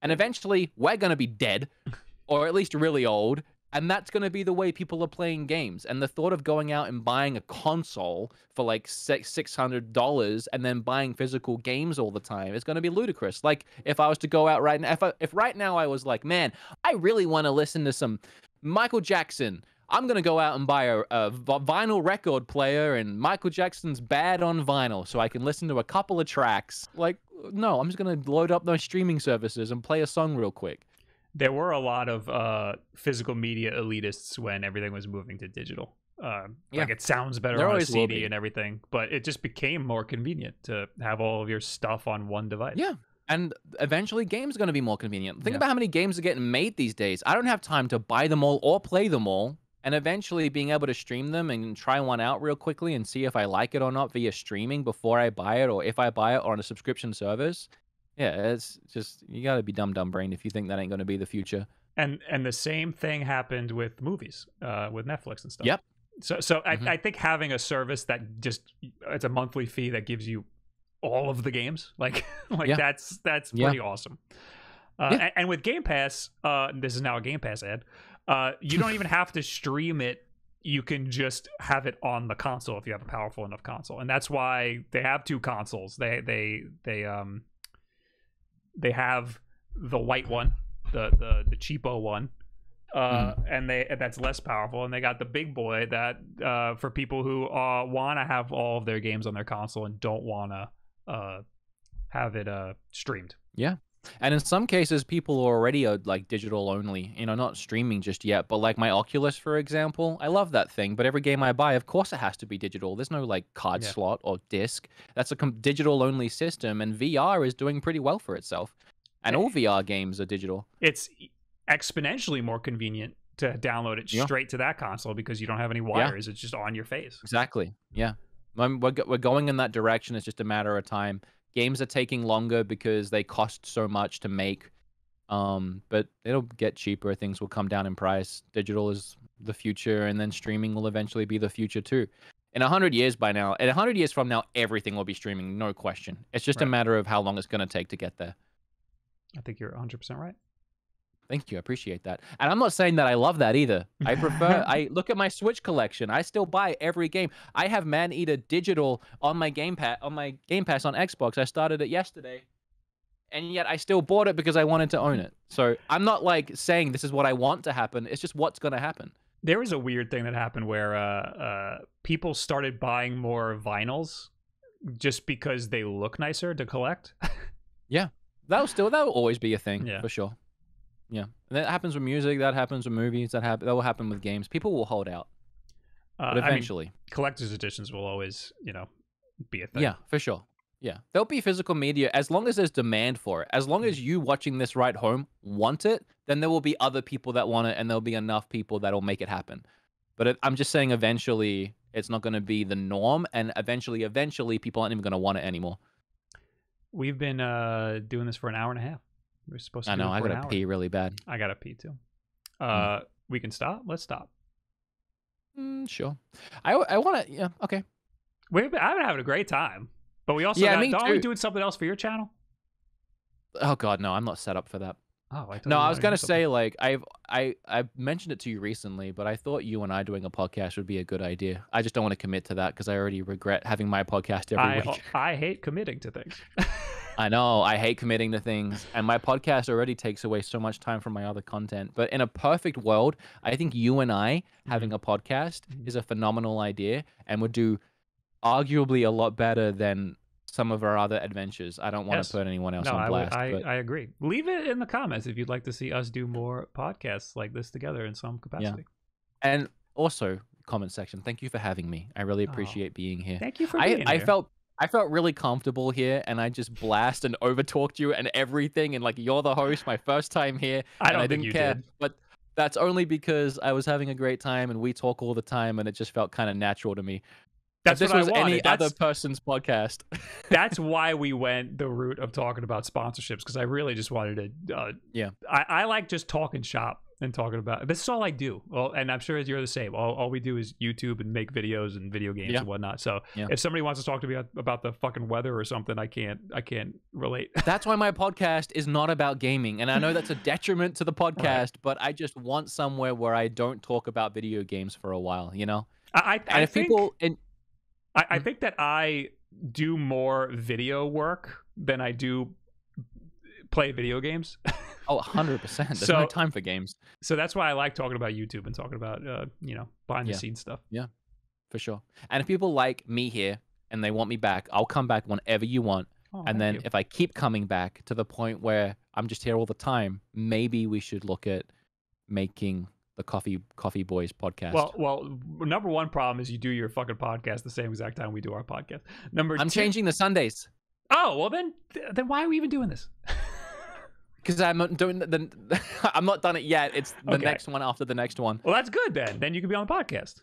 And eventually, we're going to be dead or at least really old. And that's going to be the way people are playing games. And the thought of going out and buying a console for like six six hundred dollars and then buying physical games all the time is going to be ludicrous. Like if I was to go out right now, if I, if right now I was like, man, I really want to listen to some Michael Jackson. I'm gonna go out and buy a vinyl record player and Michael Jackson's "Bad" on vinyl, so I can listen to a couple of tracks. Like, no, I'm just gonna load up those streaming services and play a song real quick. There were a lot of uh, physical media elitists when everything was moving to digital. Uh, Like it sounds better There on a CD and everything, but it just became more convenient to have all of your stuff on one device. Yeah. And eventually, games are going to be more convenient. Think Yeah. about how many games are getting made these days. I don't have time to buy them all or play them all. And eventually, being able to stream them and try one out real quickly and see if I like it or not via streaming before I buy it, or if I buy it on a subscription service. Yeah, it's just you got to be dumb, dumb brain if you think that ain't going to be the future. and and the same thing happened with movies, uh, with Netflix and stuff. Yep. So so Mhm. I, I think having a service that just it's a monthly fee that gives you all of the games, like like Yeah. that's that's Yeah. pretty awesome. Uh, Yeah. and, and with Game Pass, uh, this is now a Game Pass ad. Uh, you don't even have to stream it. You can just have it on the console if you have a powerful enough console, and that's why they have two consoles. They they they um they have the white one, the the the cheapo one, uh, and they that's less powerful, and they got the big boy that uh, for people who uh, want to have all of their games on their console and don't want to uh, have it uh, streamed. And in some cases, people already are like digital only, you know, not streaming just yet. But like my Oculus, for example, I love that thing. But every game I buy, of course, it has to be digital. There's no like card Yeah. slot or disc. That's a com- digital only system, and VR is doing pretty well for itself. And all eh, VR games are digital. It's exponentially more convenient to download it Yeah. straight to that console because you don't have any wires. It's just on your face. Exactly. Yeah. We're, we're going in that direction. It's just a matter of time. Games are taking longer because they cost so much to make. Um, but it'll get cheaper. Things will come down in price. Digital is the future, and then streaming will eventually be the future too. In a hundred years by now, in a hundred years from now, everything will be streaming, no question. It's just a matter of how long it's going to take to get there. I think you're 100 percent right. Thank you. I appreciate that. And I'm not saying that I love that either. I prefer I look at my Switch collection. I still buy every game. I have Maneater digital on my Game Pass on my Game Pass on Xbox. I started it yesterday. And yet I still bought it because I wanted to own it. So I'm not like saying this is what I want to happen. It's just what's going to happen. There was a weird thing that happened where uh, uh, people started buying more vinyls just because they look nicer to collect. Yeah. That'll still that will always be a thing Yeah. for sure. Yeah. And that happens with music, that happens with movies, that happen that will happen with games. People will hold out. Uh, But I mean, eventually. collector's editions will always, you know, be a thing. Yeah, for sure. Yeah. There'll be physical media as long as there's demand for it. As long as you watching this right home want it, then there will be other people that want it and there'll be enough people that'll make it happen. But it, I'm just saying eventually it's not going to be the norm and eventually eventually people aren't even going to want it anymore. We've been uh, doing this for an hour and a half. We're supposed to I know, I gotta pee really bad. I gotta pee too. Hmm. Uh, we can stop. Let's stop. Mm, sure. I I want to yeah, okay. We've been, I've been having a great time, but we also Yeah, got, me aren't we doing something else for your channel? Oh god, no, I'm not set up for that. Oh, I thought No, I was gonna something. say like I've I I mentioned it to you recently, but I thought you and I doing a podcast would be a good idea. I just don't want to commit to that because I already regret having my podcast every I, week. I hate committing to things. I know I hate committing to things, and my podcast already takes away so much time from my other content. But in a perfect world, I think you and I having a podcast Mhm. is a phenomenal idea, and would do arguably a lot better than some of our other adventures. I don't want Yes. to put anyone else no, on I, would- blast. I, but I agree. Leave it in the comments if you'd like to see us do more podcasts like this together in some capacity. Yeah. and also comment section. Thank you for having me. I really Oh. appreciate being here. Thank you for I, being I here. felt I felt really comfortable here, and I just blast and overtalked you and everything, and like you're the host. My first time here, I and don't I think didn't you care. did. But that's only because I was having a great time, and we talk all the time, and it just felt kind of natural to me. That's if this what was any That's, other person's podcast. that's why we went the route of talking about sponsorships because I really just wanted to. Uh, Yeah. I, I like just talking shop and talking about. This is all I do. Well, and I'm sure you're the same. All, all we do is YouTube and make videos and video games Yeah. and whatnot. So Yeah. if somebody wants to talk to me about the fucking weather or something, I can't. I can't relate. that's why my podcast is not about gaming, and I know that's a detriment to the podcast, but I just want somewhere where I don't talk about video games for a while. You know, I, I, I think people and I, I Mhm. think that I do more video work than I do play video games. oh, 100 percent. There's So- no time for games. so that's why I like talking about YouTube and talking about uh, you know behind the Yeah. scenes stuff. Yeah, for sure. And if people like me here and they want me back, I'll come back whenever you want. Oh, and then you. if I keep coming back to the point where I'm just here all the time, maybe we should look at making the Coffee Coffee Boys podcast. well, well, number one problem is you do your fucking podcast the same exact time we do our podcast. Number I'm two, changing the Sundays Oh well, then then why are we even doing this? because I'm not doing the, I'm not done it yet. It's the Okay. next one after the next one. well, that's good then. Then you can be on the podcast.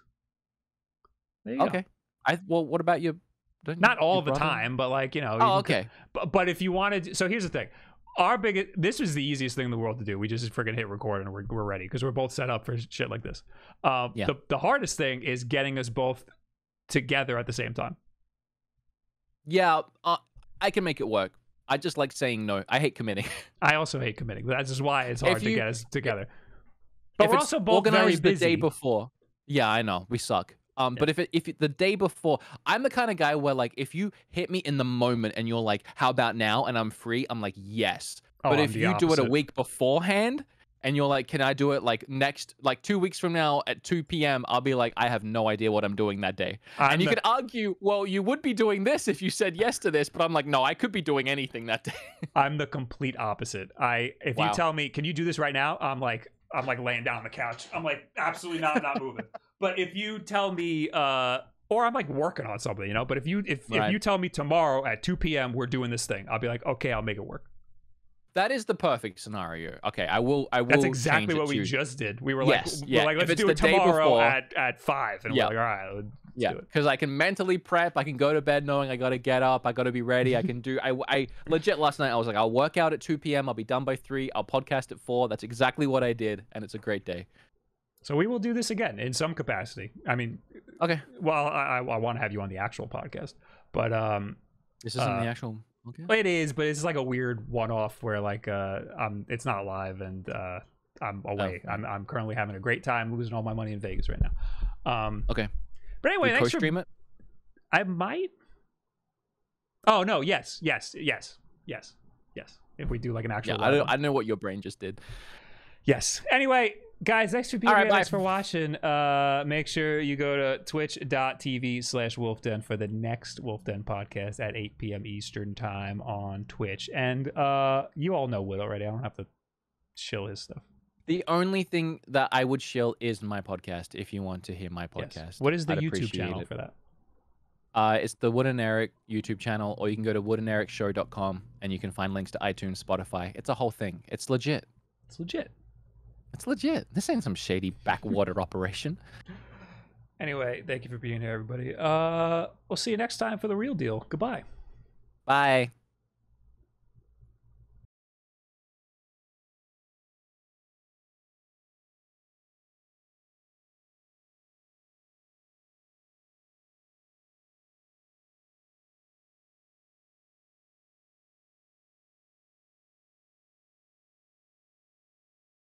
There you go. Okay. I well, what about you- Not all the time, but like you know. you Oh, can- okay. But, but if you wanted, so here's the thing. Our biggest, this was the easiest thing in the world to do. We just freaking hit record and we're, we're ready because we're both set up for shit like this. Uh, Yeah. the, the hardest thing is getting us both together at the same time. Yeah, uh, I can make it work. I just like saying no. I hate committing. I also hate committing. but That's just why it's hard to you- get us together. But if we're also both very organized busy. the day before. Yeah, I know we suck. Um, Yeah. but if it, if it, the day before, I'm the kind of guy where like if you hit me in the moment and you're like, "How about now?" and I'm free, I'm like, "Yes." Oh, but I'm if you do it a week beforehand and you're like, "Can I do it like next, like two weeks from now at 2 p.m.?" I'll be like, "I have no idea what I'm doing that day." I'm and you the- could argue, well, you would be doing this if you said yes to this, but I'm like, no, I could be doing anything that day. I'm the complete opposite. I if Wow. you tell me, can you do this right now? I'm like I'm like laying down on the couch. I'm like absolutely not not moving. But if you tell me uh or I'm like working on something, you know, but if you if, if you tell me tomorrow at 2 p.m. we're doing this thing, I'll be like, "Okay, I'll make it work." That is the perfect scenario. Okay, I will. I will. That's exactly what we to- just did. We were Yes, like, yeah, we're like, let's do it tomorrow before- at at five, and Yeah. we're like, all right, let's Yeah, because I can mentally prep. I can go to bed knowing I got to get up. I got to be ready. I can do. I, I legit last night I was like, I'll work out at 2 p.m. I'll be done by three. I'll podcast at four. That's exactly what I did, and it's a great day. So we will do this again in some capacity. I mean, Okay. Well, I, I, I want to have you on the actual podcast, but um, This isn't Uh, the actual. Okay. it is, but it's like a weird one-off where like uh, I'm it's not live and uh, I'm away. Oh. I'm I'm currently having a great time losing all my money in Vegas right now. Um, Okay. But anyway, thanks for co-stream it. I might. Oh no! Yes, yes, yes, yes, yes. If we do like an actual, Yeah, I don't. I don't know what your brain just did. yes. Anyway, guys, thanks for being right, here. Thanks for watching. Uh, make sure you go to twitch.tv slash wulffden for the next Wulff Den podcast at 8 p.m. Eastern time on Twitch. And uh, you all know Will already. I don't have to shill his stuff. The only thing that I would shill is my podcast. If you want to hear my Yes. podcast, What is the I'd YouTube channel it. for that? Uh, it's the Wood and Eric YouTube channel, or you can go to woodandericshow.com and you can find links to iTunes, Spotify. It's a whole thing. It's legit. It's legit. It's legit. This ain't some shady backwater operation. Anyway, thank you for being here, everybody. Uh, we'll see you next time for the real deal. Goodbye. Bye.